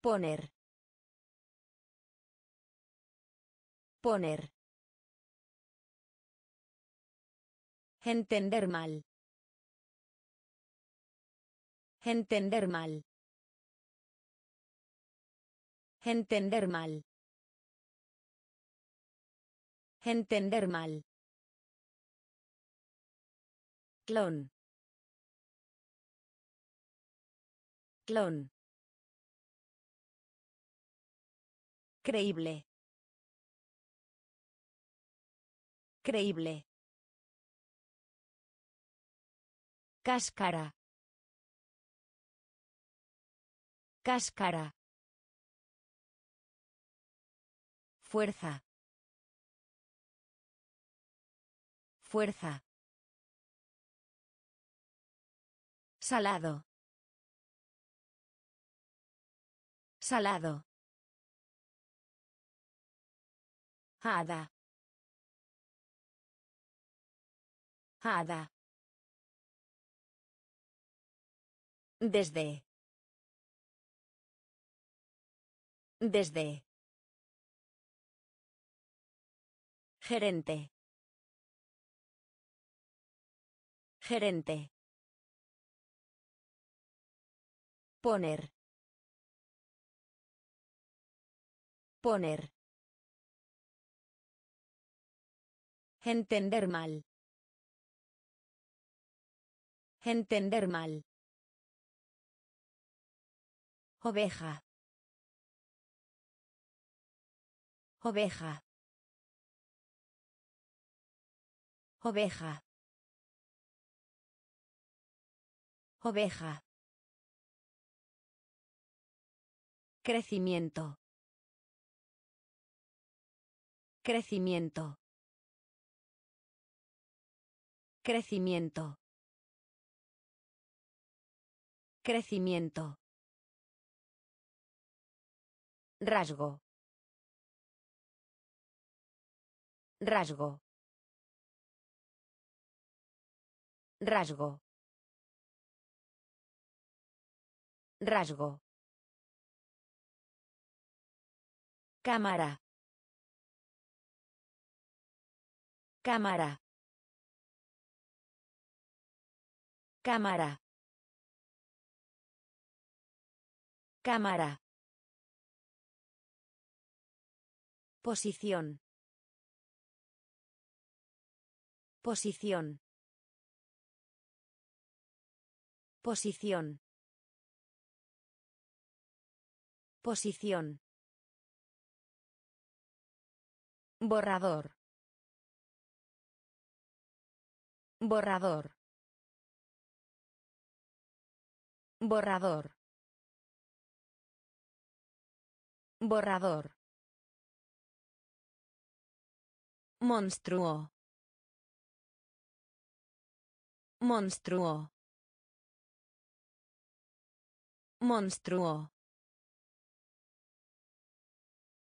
Poner. Poner. Entender mal. Entender mal. Entender mal. Entender mal. Clon. Clon. Creíble. Creíble. Cáscara. Cáscara. Fuerza. Fuerza. Salado. Salado. Hada. Hada. Desde. Desde. Gerente. Gerente. Poner. Poner. Entender mal. Entender mal. Oveja. Oveja. Oveja. Oveja. Crecimiento. Crecimiento. Crecimiento. Crecimiento. Rasgo. Rasgo. Rasgo. Rasgo. Cámara. Cámara. Cámara. Cámara. Posición. Posición. Posición. Posición. Borrador. Borrador. Borrador. Borrador. Monstruo. Monstruo. Monstruo.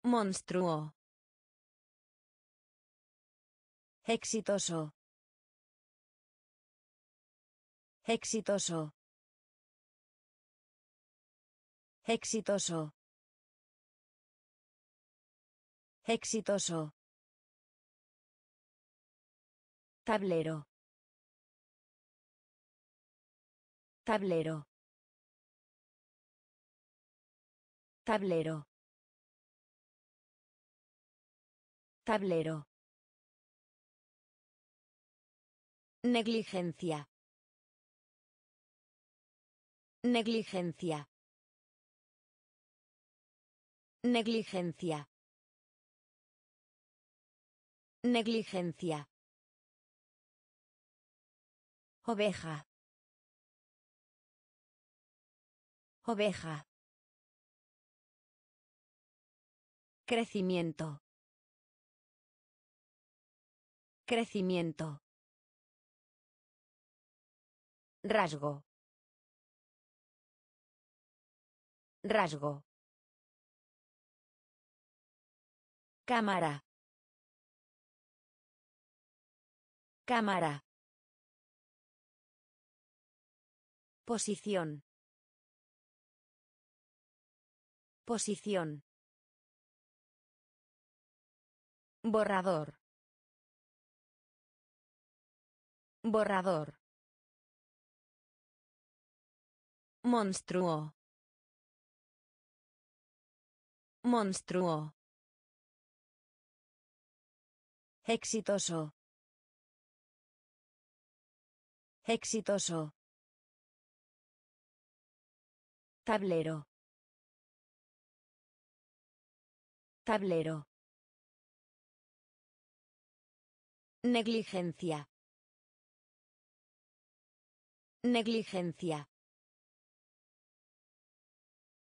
Monstruo. Exitoso. Exitoso. Exitoso. Exitoso. Tablero. Tablero. Tablero. Tablero. Negligencia. Negligencia. Negligencia. Negligencia. Oveja. Oveja. Crecimiento. Crecimiento. Rasgo. Rasgo. Cámara. Cámara. Posición. Posición. Borrador. Borrador. Monstruo. Monstruo. Exitoso. Exitoso. Tablero. Tablero. Negligencia. Negligencia.